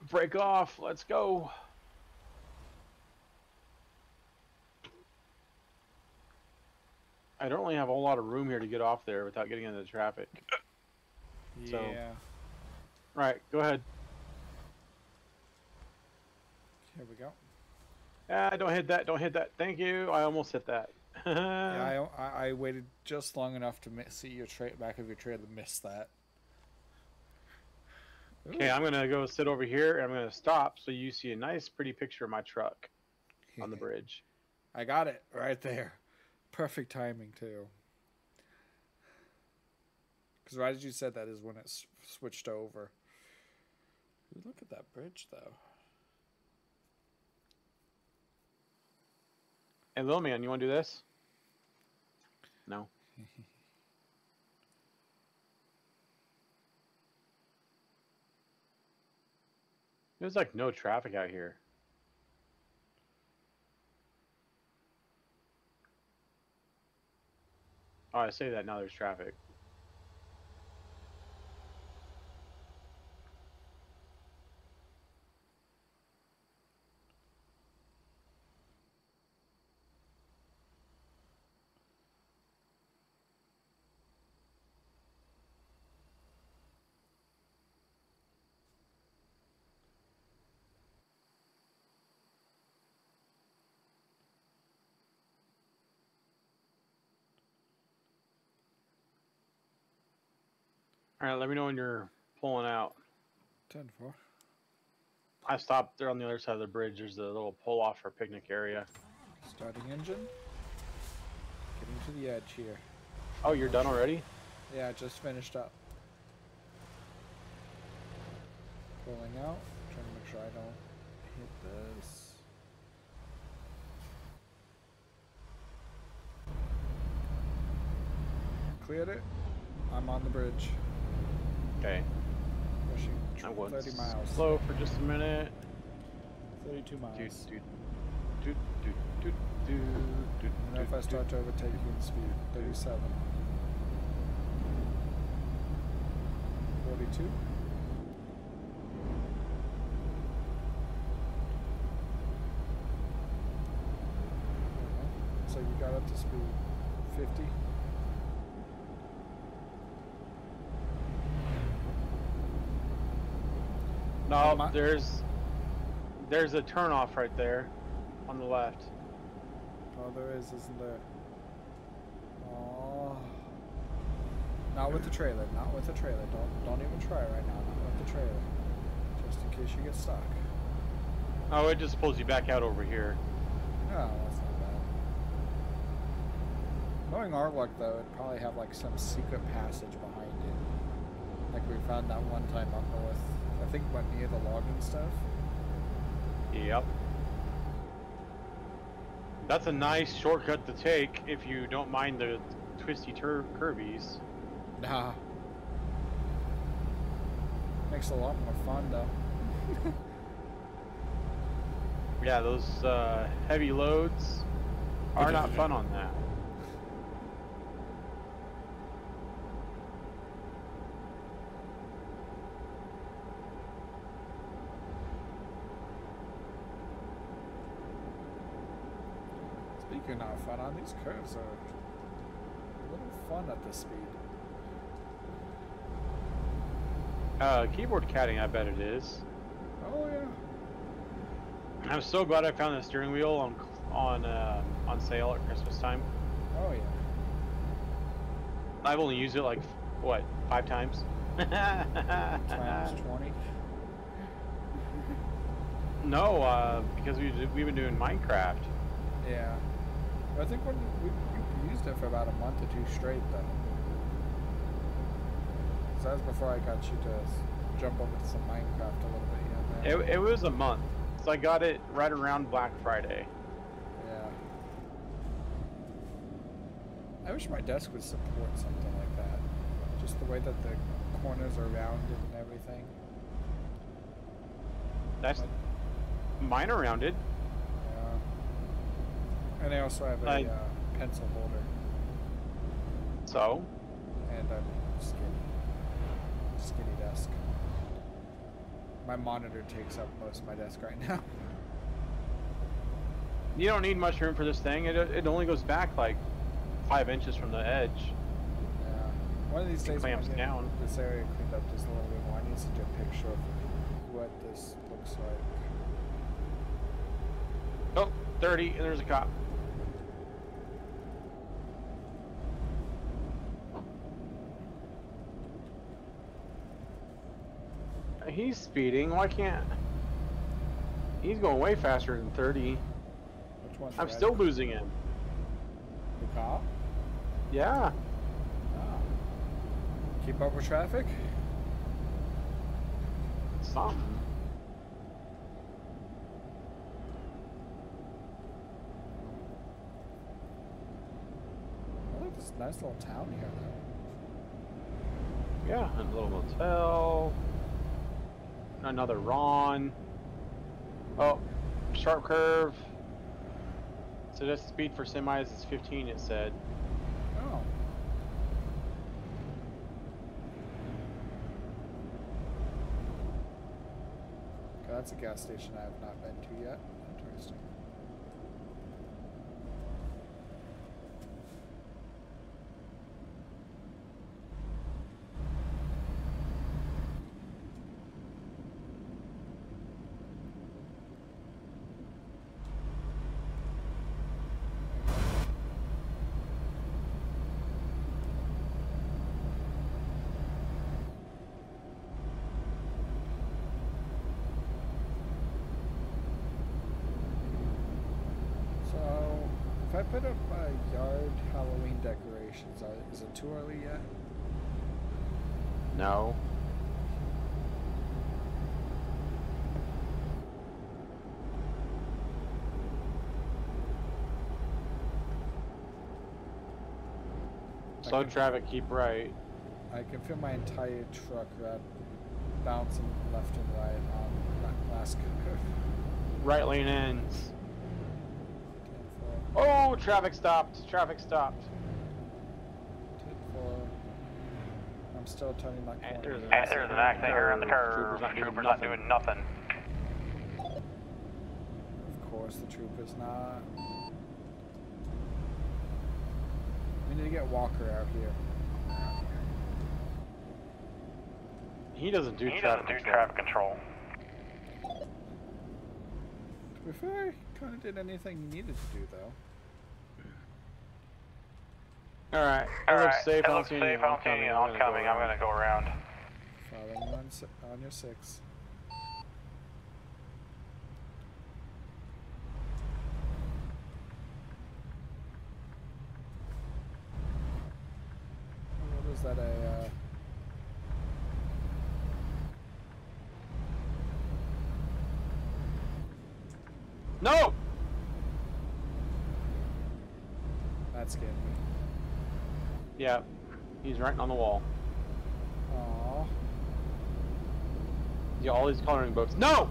Break off. Let's go. I don't really have a whole lot of room here to get off there without getting into the traffic. So- Yeah. Right, go ahead. Here we go. Ah, don't hit that. Don't hit that. Thank you. I almost hit that. yeah, I, I, I waited just long enough to mi- see your tra- back of your trailer to miss that. Okay, I'm gonna go sit over here and I'm gonna stop so you see a nice, pretty picture of my truck on the bridge. I got it right there. Perfect timing too. Because right as you said that is when it s- switched over. Look at that bridge though. Hey, little man, you want to do this? No. There's like no traffic out here. Oh, I say that now there's traffic. All right, let me know when you're pulling out. 10 4. I stopped there on the other side of the bridge. There's a little pull off for picnic area. Starting engine. Getting to the edge here. Oh, you're done already? Yeah, just finished up. Pulling out. Trying to make sure I don't hit this. Cleared it. I'm on the bridge. Okay. Pushing I tw- was 30 miles. slow for just a minute. 32 miles. Doot, doot, doot, And if I start to overtake you in speed, 37. 42. So you got up to speed 50. No, My- there's there's a turnoff right there on the left. Oh, there is, isn't there? Oh. Not with the trailer. Not with the trailer. Don't don't even try right now. Not with the trailer. Just in case you get stuck. Oh, it just pulls you back out over here. Oh, that's not bad. Knowing our luck, though, it'd probably have like some secret passage behind it. Like we found that one time up north. I think went near the logging stuff. Yep. That's a nice shortcut to take if you don't mind the twisty tur- curvies. Nah. Makes a lot more fun, though. Yeah, those uh, heavy loads are not fun on that. Speaking of fun, on these curves are a little fun at this speed. Uh, keyboard catting, I bet it is. Oh yeah. I'm so glad I found the steering wheel on on uh, on sale at Christmas time. Oh yeah. I've only used it like what five times. Times twenty. no, uh, because we we've been doing Minecraft. Yeah. I think when we, we used it for about a month or two straight though. So that was before I got you to jump over to some Minecraft a little bit and It, it was a month, so I got it right around Black Friday. Yeah. I wish my desk would support something like that. Just the way that the corners are rounded and everything. That's mine around it. And I also have a I- uh, pencil holder. So And I'm skinny. Skinny desk. My monitor takes up most of my desk right now. you don't need much room for this thing. It it only goes back like five inches from the edge. Yeah. One of these It days, when I clamps get down. this area cleaned up just a little bit more, I need to do a picture of what this looks like. Oh, 30, and there's a cop. He's speeding. Why can't? He's going way faster than 30. Which one's I'm red? still losing him. The cop? Yeah. Ah. Keep up with traffic? Something. This nice little town here, though. Yeah, and a little motel. Another Ron. Oh, sharp curve. So that's speed for semis is 15, it said. Oh. Okay, that's a gas station I have not been to yet. Interesting. So, if I put up my yard Halloween is it too early yet? No. Slow traffic, keep right. I can feel my entire truck red bouncing left and right on that last curve. Right lane ends. Oh, traffic stopped. Traffic stopped. 10 4. I'm still turning that And corner. there's an Hey, there's an accident here on the curve. Trooper's not doing Trooper's not nothing. doing nothing. Of course, the trooper's not. We need to get Walker out here. He doesn't do He traffic doesn't do control. traffic control. To be fair, he kind of did anything he needed to do, though. All right. It Alright, looks safe. it I don't looks see safe. any I don't see any oncoming. oncoming. I'm gonna go around. Following on, on your six. that a? Uh... No! That scared me. Yeah, right on the wall. Aww. Yeah, all these coloring books. No!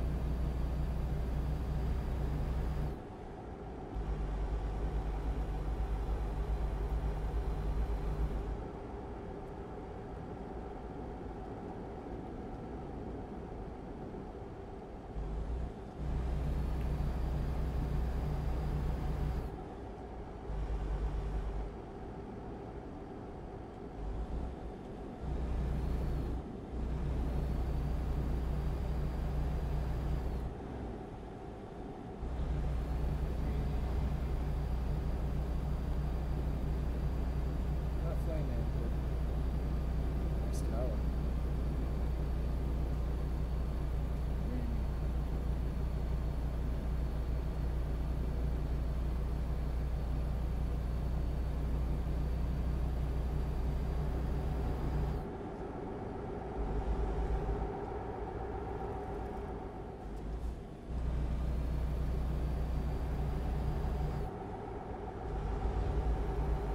That flame ended. Nice tower.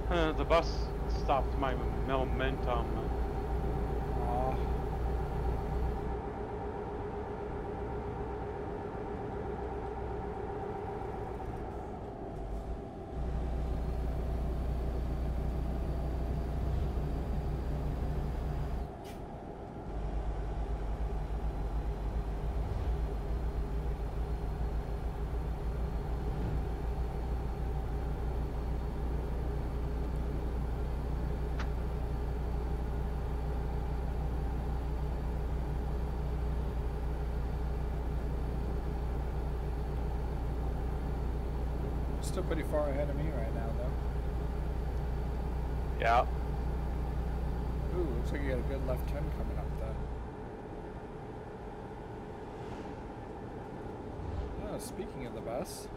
Uh, the bus stopped my momentum. Aw. Still pretty far ahead of me right now, though. Yeah. Ooh, looks like you got a good left turn coming up there. Oh, speaking of the bus.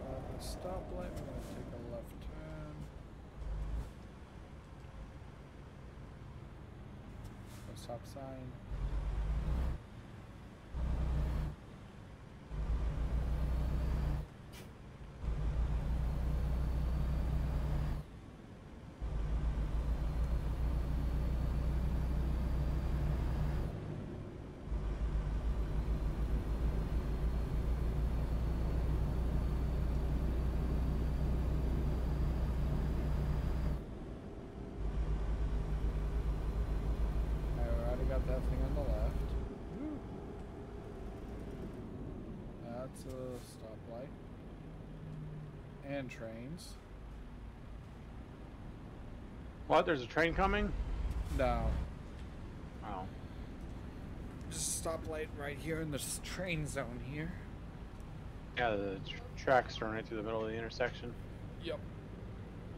Uh, the stoplight, we're gonna take a left turn. A stop sign. I already got that thing on the left. A stoplight. And trains. What? There's a train coming? No. Oh. Just a stoplight right here in this train zone here. Yeah, the tr- tracks run right through the middle of the intersection. Yep.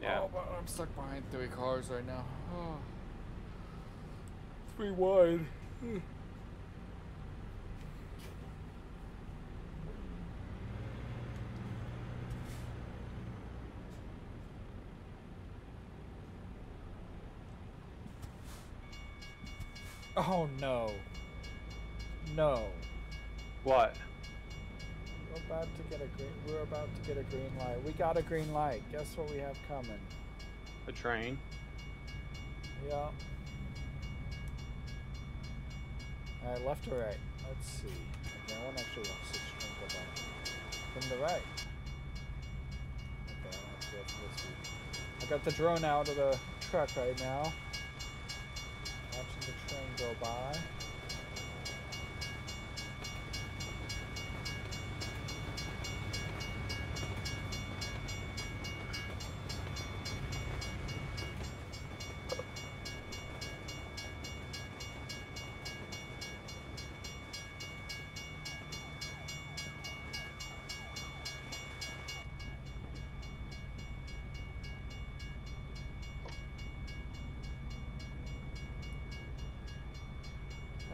Yeah. Oh, but I'm stuck behind three cars right now. Oh. Three wide. Hmm. Oh no. No. What? We're about to get a green we're about to get a green light. We got a green light. Guess what we have coming? A train? Yeah. Alright, left or right? Let's see. Okay, I want to actually watch this train go by. From the right. Okay, I have to this. I got the drone out of the truck right now. Watching the train go by.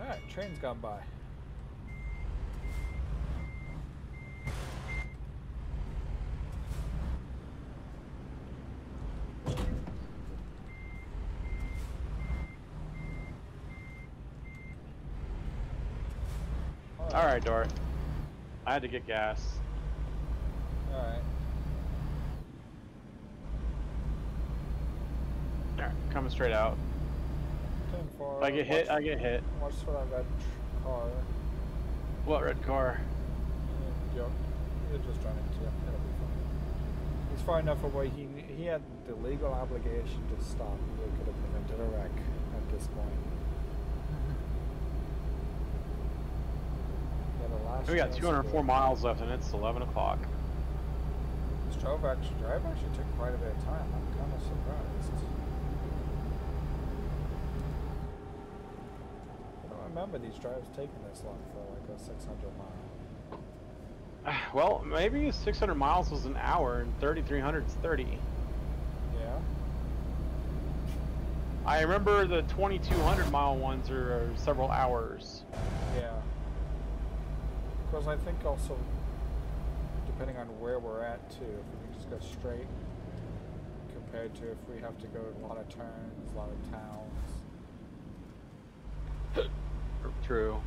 Alright, train's gone by. All right, Dorth. I had to get gas. Alright. All right, coming straight out. Ten four. If I get hit, watch- I get hit. Watch for that red car. What red car? Yeah, You're just running into you. It'll be fine. He's far enough away. He he had the legal obligation to stop. He could have prevented a wreck at this point. Yeah, the last We got 204 miles left, and it's 11 o'clock. This drive actually, drive actually took quite a bit of time. I'm kind of surprised. I don't remember these drives taking this long for like a 600 mile. Well, maybe 600 miles was an hour, and 3,300 is 30. Yeah. I remember the 2,200 mile ones are, are several hours. Yeah. I think also, depending on where we're at too, if we can just go straight, compared to if we have to go a lot of turns, a lot of towns. True.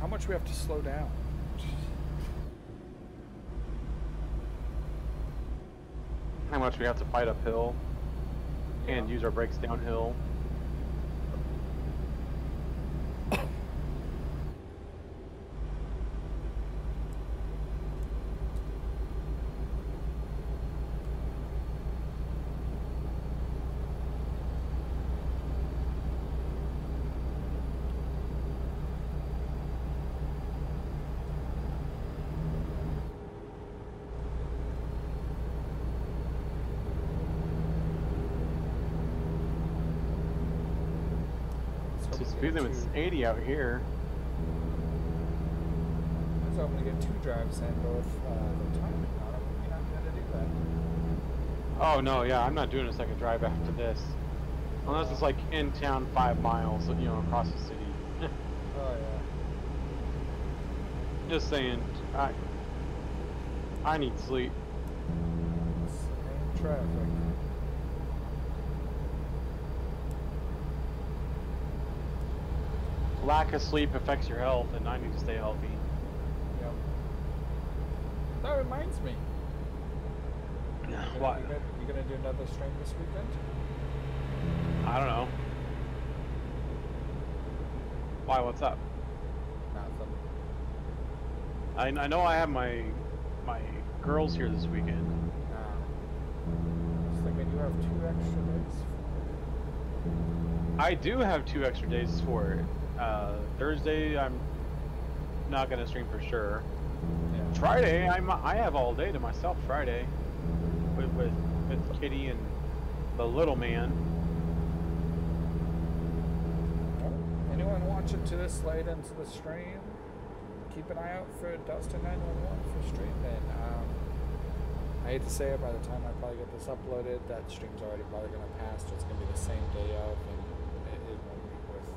How much we have to slow down? How much we have to fight uphill and use our brakes downhill. Let's hope The get two- 80 out here. Let's hope we get two drives in both uh, the timing on it. We're not going to do that. Oh no, yeah, I'm not doing a second drive after this. Unless it's like in town five miles, you know, across the city. Oh yeah. Just saying, I I need sleep. Traffic. Lack of sleep affects your health, and I need to stay healthy. Yep. That reminds me. You gonna- What? You gonna, you gonna do another stream this weekend? I don't know. Why? What's up? Nothing. I, I know I have my my girls here this weekend. No. I was thinking you have two extra days. I do have two extra days for it. Uh, Thursday, I'm not gonna stream for sure. Yeah. Friday, I'm I have all day to myself. Friday, with with with Kitty and the little man. Anyone watching to this late into the stream, keep an eye out for Duster 911 for streaming. Um, I hate to say it, by the time I probably get this uploaded, that stream's already probably going to pass. So it's going to be the same day of, and it, it won't be worth.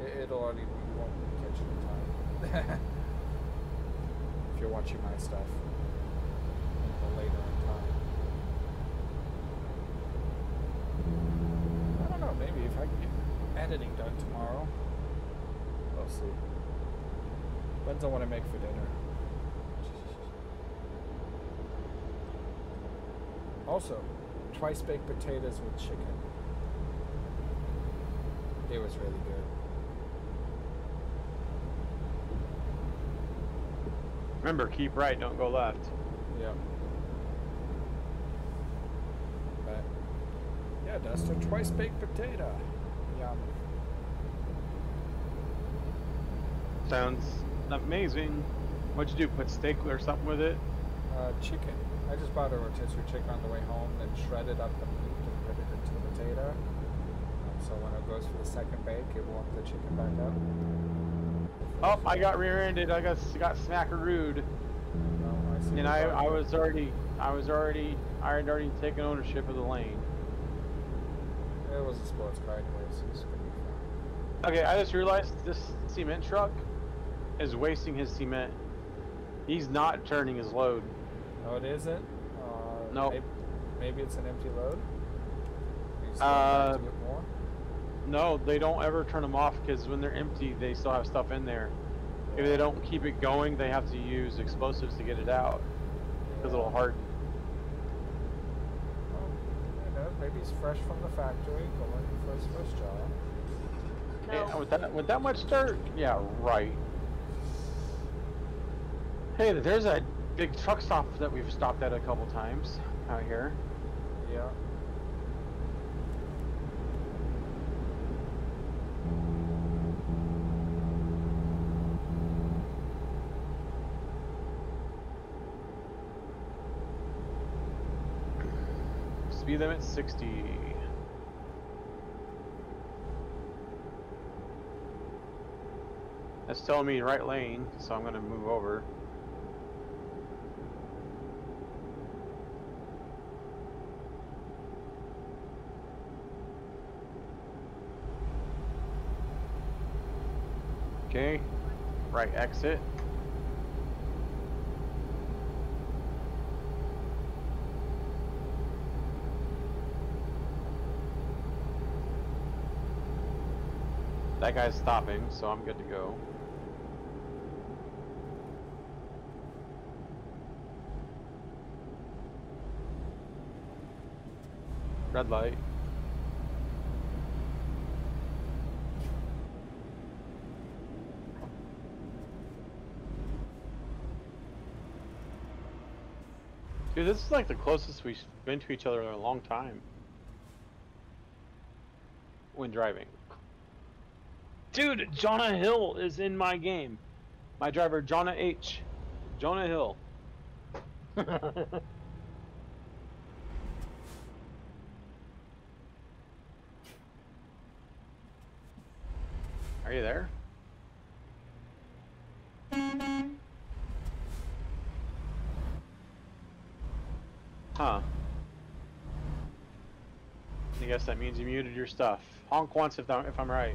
It, it'll already be, you won't catch the time. if you're watching my stuff later in time. I don't know, maybe if I can get editing done tomorrow. We'll see. Depends on what I make for dinner. Also, twice baked potatoes with chicken. It was really good. Remember, keep right, don't go left. Yep. But yeah, Dustin, twice baked potato. Yum. Sounds amazing. What'd you do? Put steak or something with it? Uh, chicken. I just bought a rotisserie chicken on the way home, then shredded up the meat and put it into the potato. Um, so when it goes for the second bake, it warms the chicken back up. Oh, I got rear-ended. I got got smackarooed, No, I see and I I was already I was already I had already taken ownership of the lane. It was a sports car anyway, so it's gonna be fine. Okay, I just realized this cement truck is wasting his cement. He's not turning his load. No, it isn't. Uh, Nope. Maybe, maybe it's an empty load. Uh, have to get more. No, they don't ever turn them off because when they're empty, they still have stuff in there. If they don't keep it going, they have to use explosives to get it out because it'll harden. Well, you know, maybe it's fresh from the factory, going for his first job. No. Yeah, with that with that much dirt, yeah, right. Hey, there's a big truck stop that we've stopped at a couple times out here. Yeah. Speed limit 60. That's telling me right lane, so I'm gonna move over. Okay, right exit. That guy's stopping, so I'm good to go. Red light. Dude, this is like the closest we've been to each other in a long time. When driving. Dude, Jonah Hill is in my game. My driver, Jonah H. Jonah Hill. Are you there? Huh. I guess that means you muted your stuff. Honk once if I'm, if I'm right.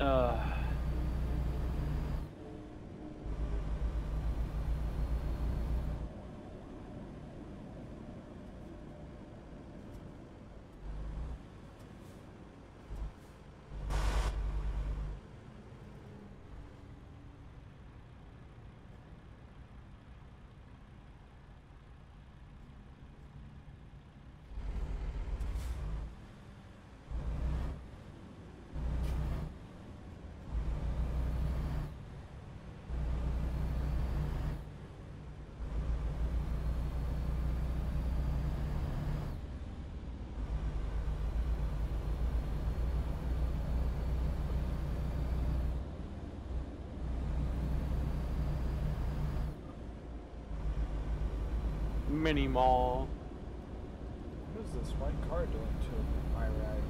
uh. Mini mall. What is this white car doing to my right?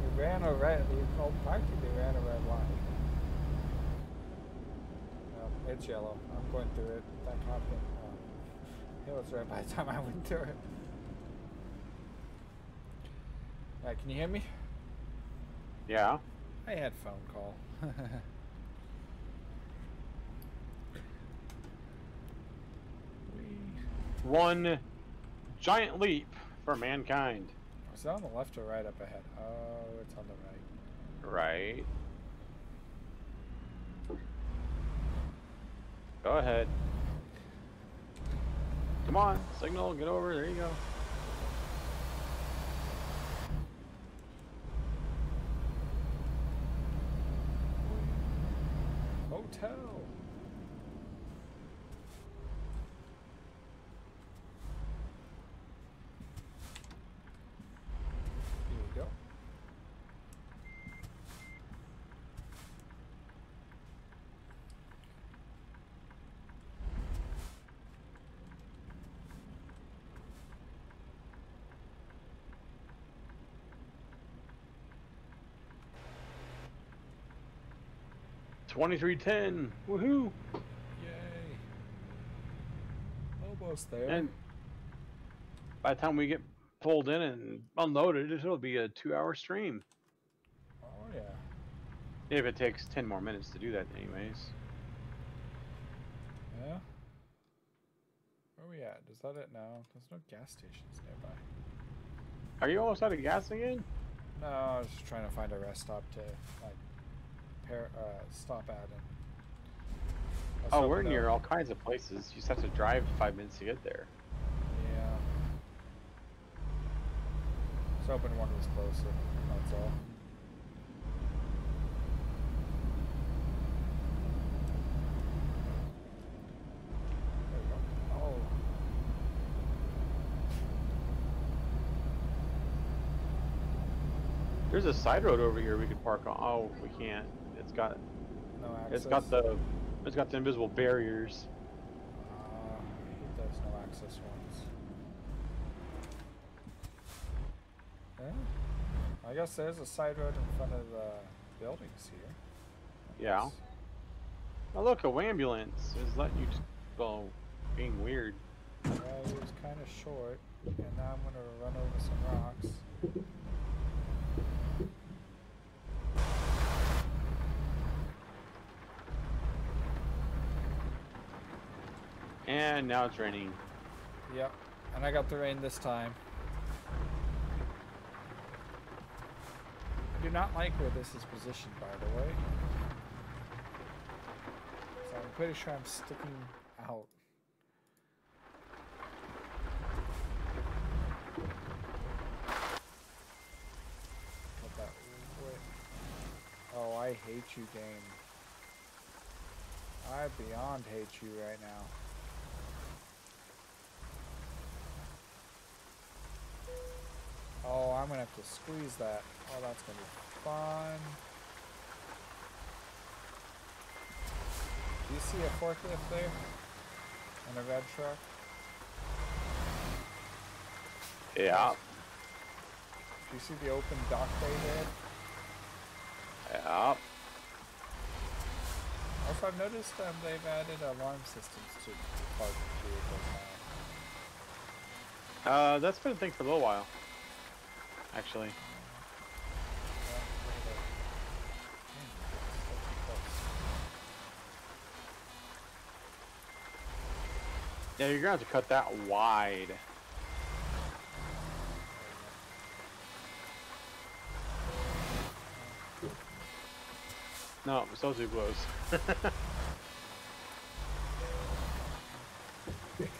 He ran a red. He called practically ran a red line. Well, it's yellow. I'm going through it. That happened. Um, it was red by the time I went through it. Alright, can you hear me? Yeah. I had phone call. One giant leap for mankind. Is it on the left or right up ahead? Oh, it's on the right. Right. Go ahead. Come on, signal, get over, there you go. Motel. 2310. Woohoo! Yay! Almost there. And by the time we get pulled in and unloaded, it'll be a two-hour stream. Oh yeah. If it takes 10 more minutes to do that, anyways. Yeah. Where are we at? Is that it now? There's no gas stations nearby. Are you almost out of gas again? No, I was just trying to find a rest stop to like pair uh stop at and Oh, we're near all kinds of places. You just have to drive five minutes to get there. Yeah. I was hoping one was closer. That's all. There we go. Oh. There's a side road over here we could park on. Oh, we can't. It's got No access. it's got the it's got the invisible barriers. Uh, those no access ones. Yeah. I guess there's a side road in front of the buildings here. Yeah. Oh look, a ambulance is letting you go being weird. Well, it was kind of short, and now I'm gonna run over some rocks. And now it's raining. Yep, and I got the rain this time. I do not like where this is positioned, by the way. So I'm pretty sure I'm sticking out. Oh, I hate you, game. I beyond hate you right now. Oh, I'm gonna have to squeeze that. Oh, that's gonna be fun. Do you see a forklift there? And a red truck? Yeah. Do you see the open dock bay there? Yeah. Also, I've noticed um, they've added alarm systems to parked vehicles now. Uh, that's been a thing for a little while. Close. Yeah, you're gonna have to cut that wide. No, so too close. Can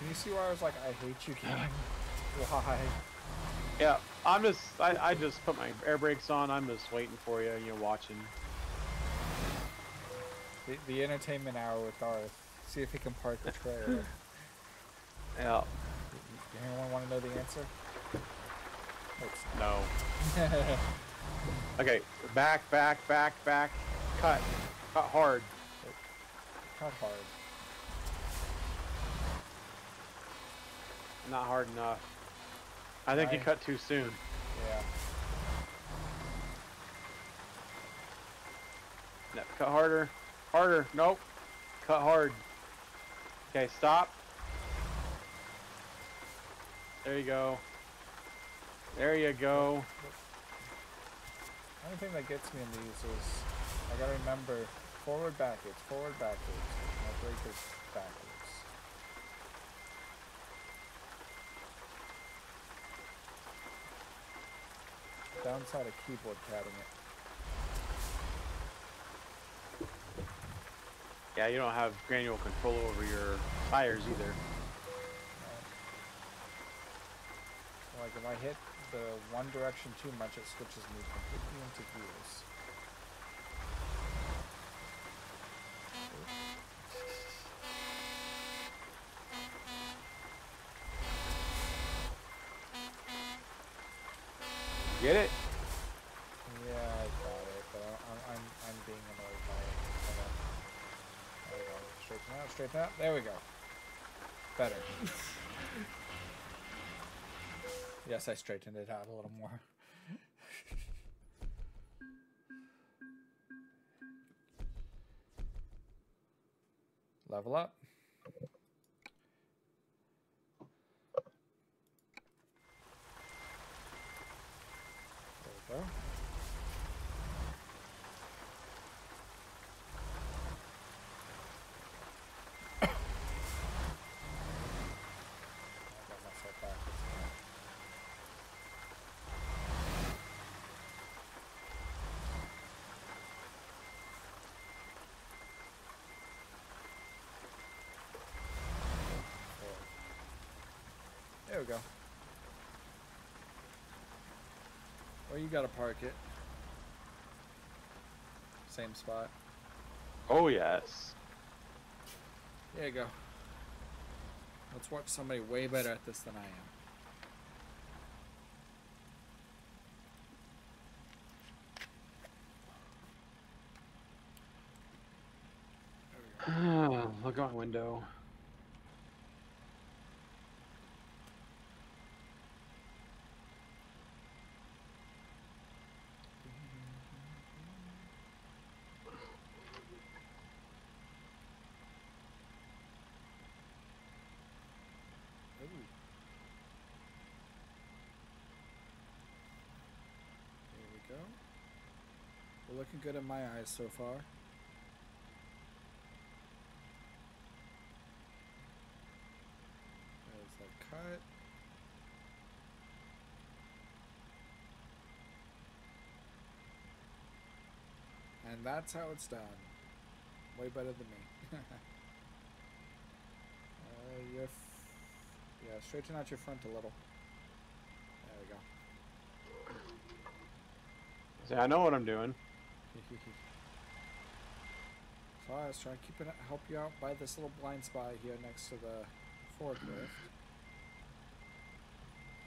you see where I was like, I hate you? Why? Yeah, I'm just I, I just put my air brakes on. I'm just waiting for you. You know, watching. The, the entertainment hour with Darth. See if he can park the trailer. Yeah. Anyone want to know the answer? No. Okay. Back, back, back, back. Cut. Cut hard. Cut hard. Not hard enough. I think you Why? cut too soon. Yeah. No, cut harder. Harder. Nope. Cut hard. Okay, stop. There you go. There you go. The only thing that gets me in these is I gotta remember forward backwards, forward backwards. My brake is backwards. Downside of keyboard padding it. Yeah, you don't have granular control over your tires either. Like if I hit the one direction too much, it switches me completely into gears. Get it? Yeah, I got it, but I'm I'm I'm being annoyed by it. There we go. Straighten out, straighten out. There we go. Better. yes, I straightened it out a little more. Level up. Forward. There we go. Or you gotta park it. Same spot. Oh yes. There you go. Let's watch somebody way better at this than I am. There we go. Look out my window. Good in my eyes so far. There's a cut. And that's how it's done. Way better than me. uh, your yeah, straighten out your front a little. There we go. See, I know what I'm doing. So I was trying to keep it, help you out by this little blind spot here next to the forklift.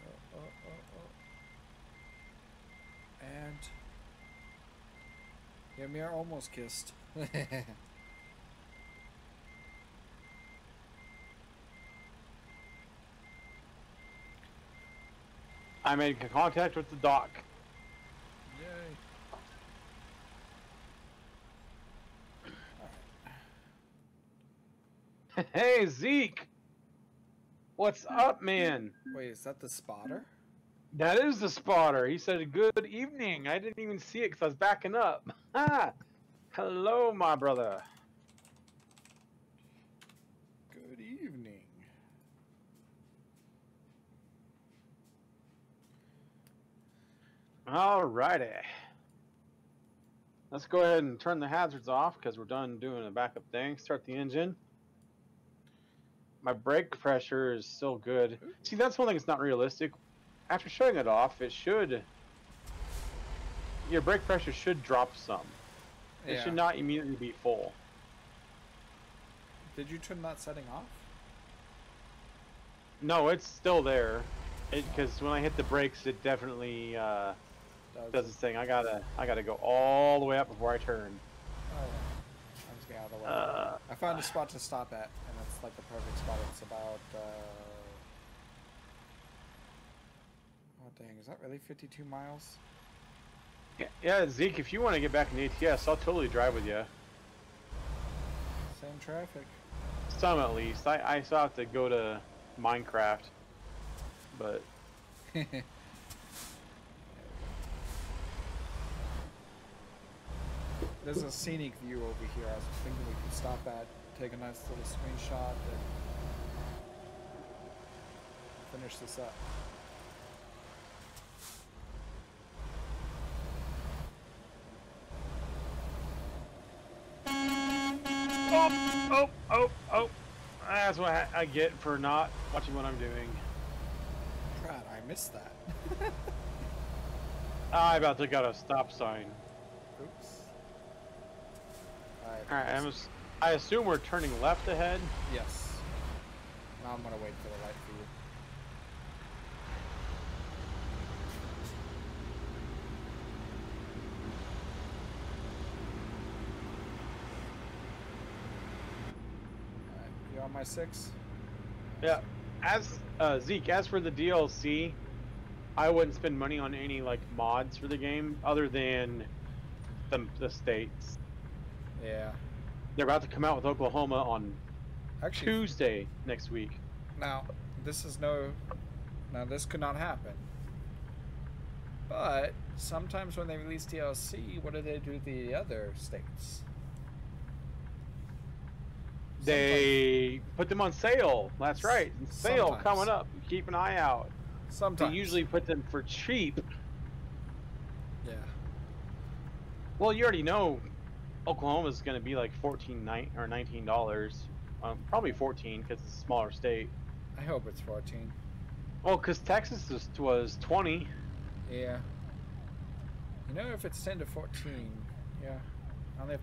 Oh, oh, oh, oh. And yeah, Mir almost kissed. I made contact with the dock. Yay! Hey Zeke, what's up, man? Wait, is that the spotter? That is the spotter. He said, "Good evening." I didn't even see it because I was backing up. Ah, hello, my brother. Good evening. Alrighty. Let's go ahead and turn the hazards off because we're done doing a backup thing. Start the engine. My brake pressure is still good. See, that's one thing that's not realistic. After shutting it off, it should. Your brake pressure should drop some. It Yeah. should not immediately be full. Did you turn that setting off? No, it's still there. Because when I hit the brakes, it definitely uh, Does does its thing. I gotta, I gotta go all the way up before I turn. Oh. I'm just getting out of the way. Uh, I found a spot to stop at, like the perfect spot. It's about. Uh... Oh dang! Is that really 52 miles? Yeah, yeah, Zeke, if you want to get back in ATS, I'll totally drive with you. Same traffic. Some at least. I, I still have to go to Minecraft. But There's a scenic view over here. I was thinking we could stop at, take a nice little screenshot, and finish this up. oh, oh, oh, oh. That's what I, get for not watching what I'm doing. Crap! I missed that. I about to got a stop sign. Oops. Alright. All right, I'm ass- I assume we're turning left ahead. Yes. Now I'm gonna wait for the light for you. Alright, you on my six? Yeah. As uh, Zeke, as for the DLC, I wouldn't spend money on any like mods for the game other than the the states. Yeah. They're about to come out with Oklahoma on Actually, Tuesday next week. now this is no. Now this could not happen. But sometimes when they release DLC, what do they do to the other states? They put them on sale. That's right. Sale Sometimes. coming up. Keep an eye out. Sometimes. They usually put them for cheap. Yeah. Well, you already know Oklahoma's going to be like 14 nine, or 19 dollars. Um, probably 14 because it's a smaller state. I hope it's 14. Well, because Texas was, was 20. Yeah. You know, if it's 10 to 14, yeah. Only if,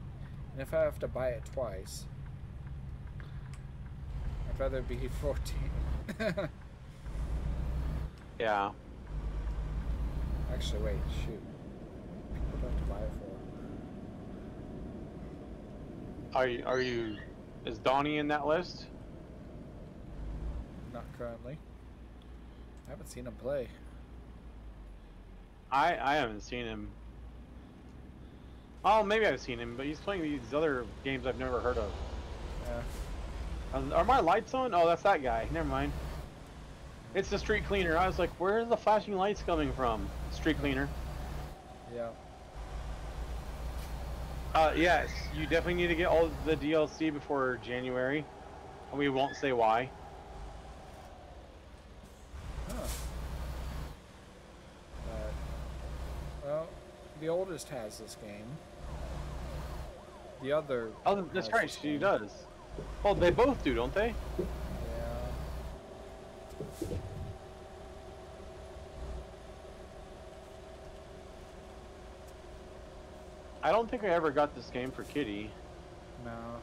and if I have to buy it twice, I'd rather be 14. Yeah. Actually, wait, shoot. I have to buy it for? Are you? Are you? Is Donnie in that list? Not currently. I haven't seen him play. I I haven't seen him. Oh, maybe I've seen him, but he's playing these other games I've never heard of. Yeah. Um, Are my lights on? Oh, that's that guy. Never mind. It's the street cleaner. I was like, where are the flashing lights coming from? Street cleaner. Yeah. Uh, yes, you definitely need to get all the DLC before January. And we won't say why. Huh. But, well, the oldest has this game. The other. Oh, that's right, she game. does. Well, they both do, don't they? Yeah. I don't think I ever got this game for Kitty. No.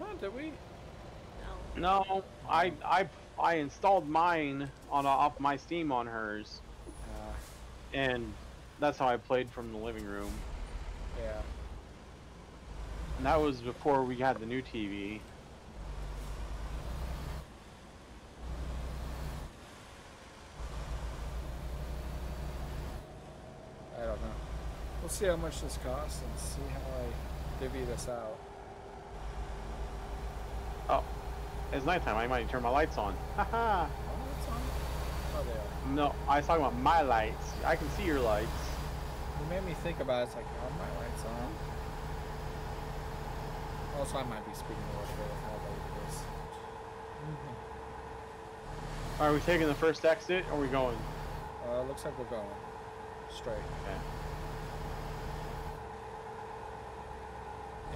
Oh, did we? No. No, I I I installed mine on off my Steam on hers, Uh, and that's how I played from the living room. yeah. And that was before we had the new TV. I don't know. We'll see how much this costs and see how I divvy this out. Oh, it's nighttime. I might turn my lights on. Haha. Oh, on. Oh, they are. no, I was talking about my lights. I can see your lights. You made me think about it. It's like, are my lights on? Also, I might be speaking a little bit of how late it is. Are we taking the first exit? Or are we going? Uh, looks like we're going straight. Okay.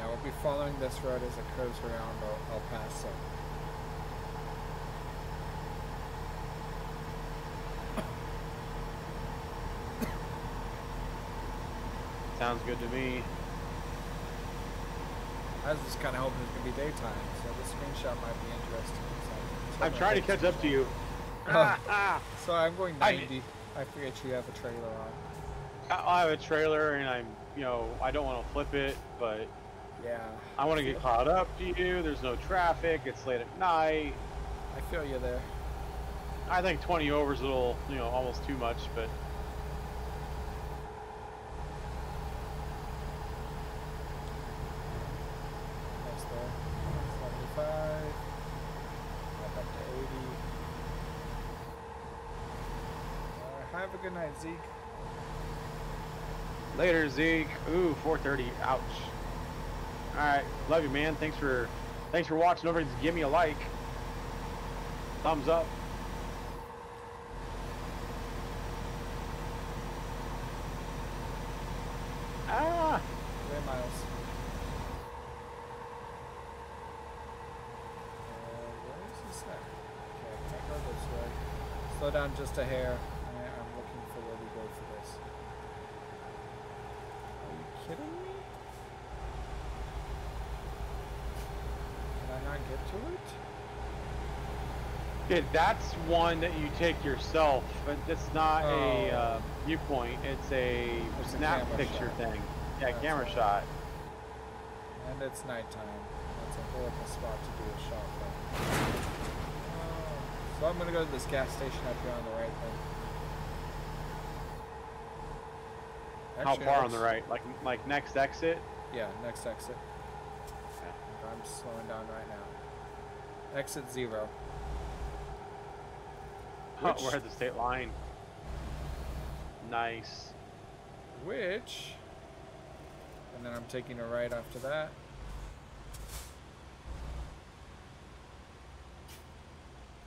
Yeah, we'll be following this road as it curves around El, Paso. Sounds good to me. I was just kind of hoping it's gonna be daytime, so the screenshot might be interesting. So I'm trying to catch up to you. Oh. Ah. So I'm going I- 90. I forget you have a trailer on. I- I have a trailer and I'm, you know, I don't want to flip it, but Yeah. I want to get caught up to you. There's no traffic. It's late at night. I feel you there. I think 20 over is a little, you know, almost too much, but That's there. 75. Back up to 80. Uh, have a good night, Zeke. later, Zeke. Ooh, 4:30. Ouch. All right, love you, man. Thanks for, thanks for watching. To give me a like. Thumbs up. Ah. Ray Miles. Uh, where is this at? Okay, can't go this way. Slow down just a hair. I, I'm looking for where we go for this. Are you kidding me? Can I not get to it? Okay, that's one that you take yourself, but it's not a Oh. uh, viewpoint. It's a It's snap camera picture shot. thing. Yeah, That's camera right. shot. And it's nighttime. That's a horrible spot to do a shot from. Oh. So I'm gonna go to this gas station up here on the right then. How far on the right? Like like next exit? Yeah, next exit. I'm slowing down right now. Exit zero. Which- we're at the state line. Nice. Which, and then I'm taking a right after that.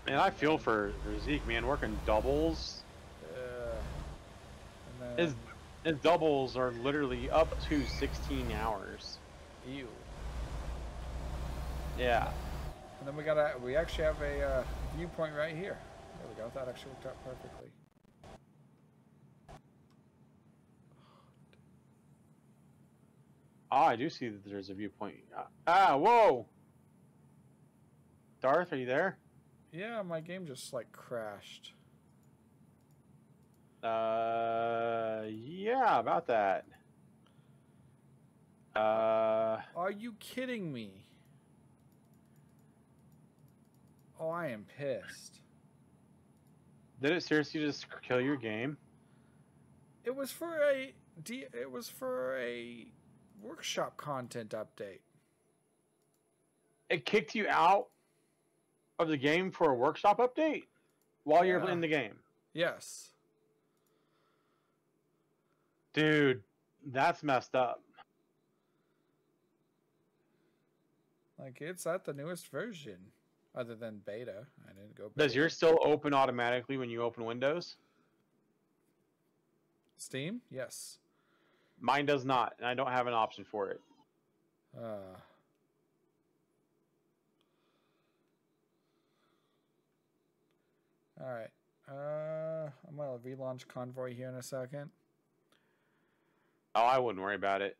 Man, I feel for, for Zeke, man, working doubles. Uh, and then, His his doubles are literally up to 16 hours. ew. Yeah. And then we got a, we actually have a uh, viewpoint right here. There we go. That actually worked out perfectly. Ah, I do see that there's a viewpoint. Ah, Ah, whoa! Darth, are you there? Yeah, my game just like crashed. Uh, yeah, about that. Uh, Are you kidding me? Oh, I am pissed. Did it seriously just kill your game? It was for a D. It was for a workshop content update. It kicked you out of the game for a workshop update while you're Yeah. in the game. Yes. Dude, that's messed up. Like it's at the newest version, other than beta. I didn't go. Does beta. yours still open automatically when you open Windows? Steam? Yes. Mine does not, and I don't have an option for it. Uh, all right. Uh, I'm gonna relaunch Convoy here in a second. Oh, I wouldn't worry about it.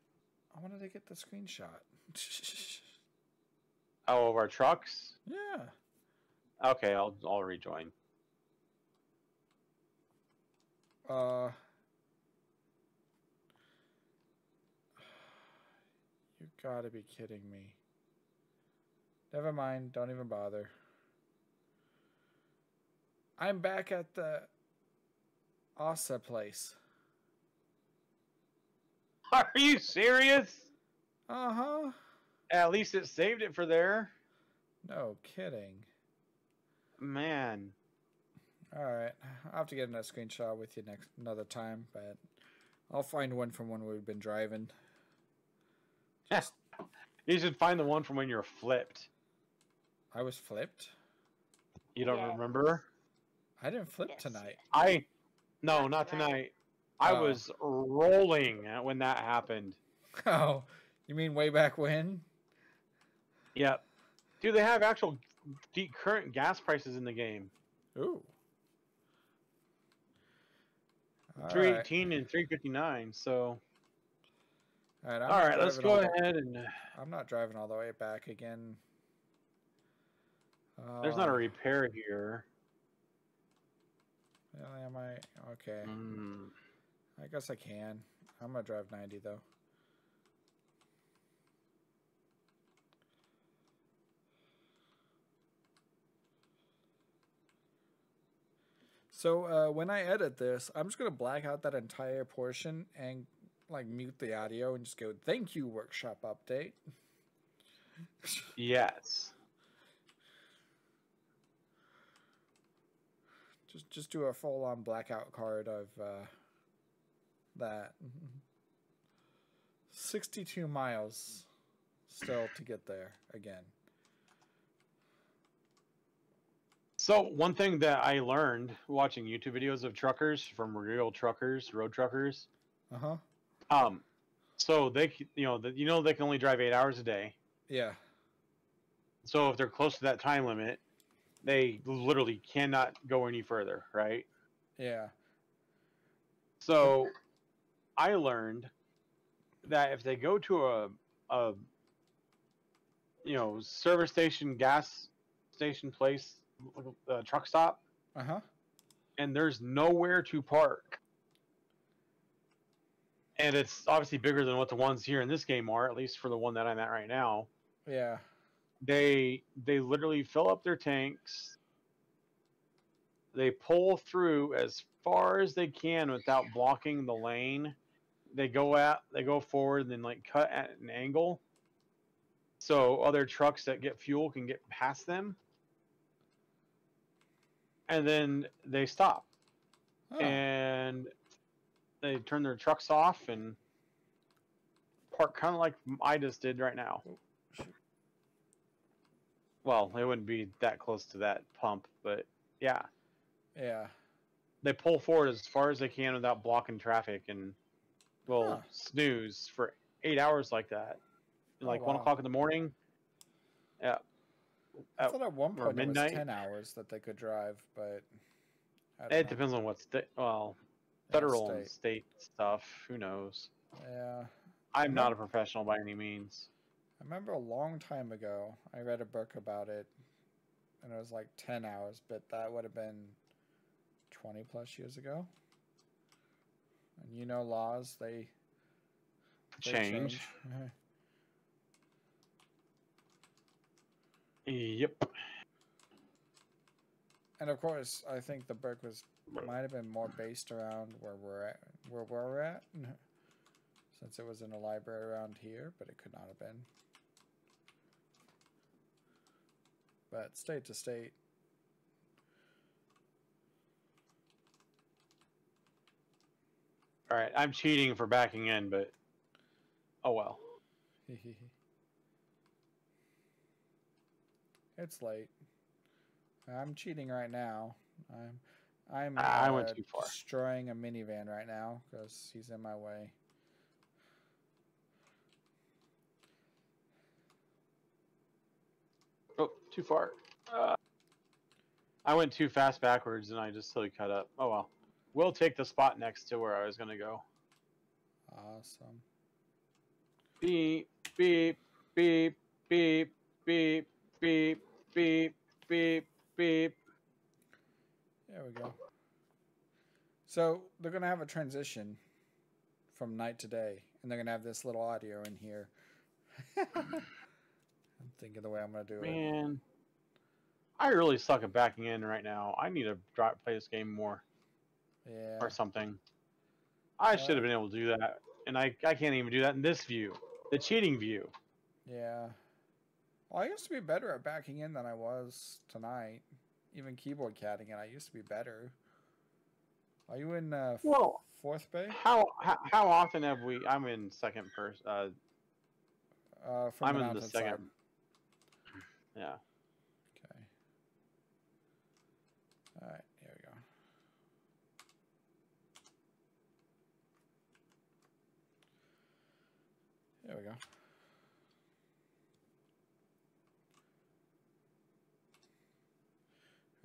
I wanted to get the screenshot. Oh, of our trucks? yeah. Okay, I'll I'll rejoin. Uh. You gotta be kidding me. Never mind. Don't even bother. I'm back at the Asa place. Are you serious? Uh huh. At least it saved it for there. No kidding. Man. All right, I'll have to get another screenshot with you next another time, but I'll find one from when we've been driving. Yes. You should find the one from when you were flipped. I was flipped. You don't Yeah. remember? I didn't flip Yes. tonight. I no, Not not tonight. tonight. I Oh. was rolling when that happened. Oh, you mean way back when? Yep. Dude, they have actual deep current gas prices in the game. Ooh. All Three right. and three fifty nine. So All right, I'm all right, let's go all ahead and I'm not driving all the way back again. there's not a Uh, repair here. Am I okay? Mm. I guess I can. I'm gonna drive 90 though. So uh, when I edit this, I'm just gonna black out that entire portion and like mute the audio and just go, "Thank you, workshop update." Yes. Just just do a full on blackout card of uh, that. 62 miles still to get there again. So one thing that I learned watching YouTube videos of truckers from real truckers, road truckers, Uh huh. um, so they, you know, that you know they can only drive eight hours a day. Yeah. So if they're close to that time limit, they literally cannot go any further, right? Yeah. So I learned that if they go to a, a you know, service station, gas station place, uh, truck stop, Uh huh. and there's nowhere to park. And it's obviously bigger than what the ones here in this game are, at least for the one that I'm at right now. Yeah. They they literally fill up their tanks. They pull through as far as they can without blocking the lane. They go out, they go forward, and then like cut at an angle, so other trucks that get fuel can get past them. And then they stop Oh. and they turn their trucks off and park kind of like I just did right now. Oh. Well, it wouldn't be that close to that pump, but yeah, Yeah. they pull forward as far as they can without blocking traffic and will Huh. snooze for eight hours like that. Oh, Like one o'clock in the morning. Yeah. I thought at one or point it was ten hours that they could drive, but I don't It know. depends on what state. Well, Yeah, federal and state. state stuff. Who knows? Yeah. I'm Yep. not a professional by any means. I remember a long time ago, I read a book about it, and it was like 10 hours, but that would have been 20 plus years ago. And you know, laws, they, they Change. Uh-huh. Yep. And of course, I think the book was might have been more based around where we're at, where we're at, since it was in a library around here, but it could not have been. But state to state, All right. I'm cheating for backing in, but oh well. it's late. I'm cheating right now. I'm I'm Ah, I went uh, too far. destroying a minivan right now because he's in my way. Oh, too far. Uh, I went too fast backwards and I just totally cut up. Oh well. We'll take the spot next to where I was gonna go. Awesome. Beep beep beep beep beep beep beep beep beep. There we go. So they're gonna have a transition from night to day, and they're gonna have this little audio in here. I'm thinking the way I'm gonna do it. Man, I really suck at backing in right now. I need to drop, play this game more Yeah. or something. I should have been able to do that, and I I can't even do that in this view, the cheating view. Yeah. Well, I used to be better at backing in than I was tonight. Even keyboard catting it, I used to be better. Are you in uh, Well, fourth bay? how how, how often have we? I'm in second person. Uh, Uh, I'm the in the second. side. Yeah. Okay. All right, here we go. There we go.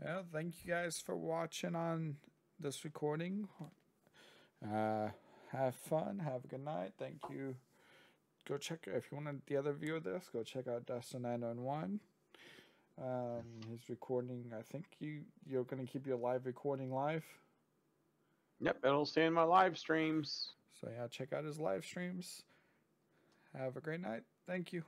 Well, thank you guys for watching on this recording. Uh, have fun. Have a good night. Thank you. Go check if you want the other view of this. Go check out Duster nine on one. Um, he's recording. I think you you're gonna keep your live recording live. Yep. It'll stay in my live streams. So yeah, check out his live streams. Have a great night. Thank you.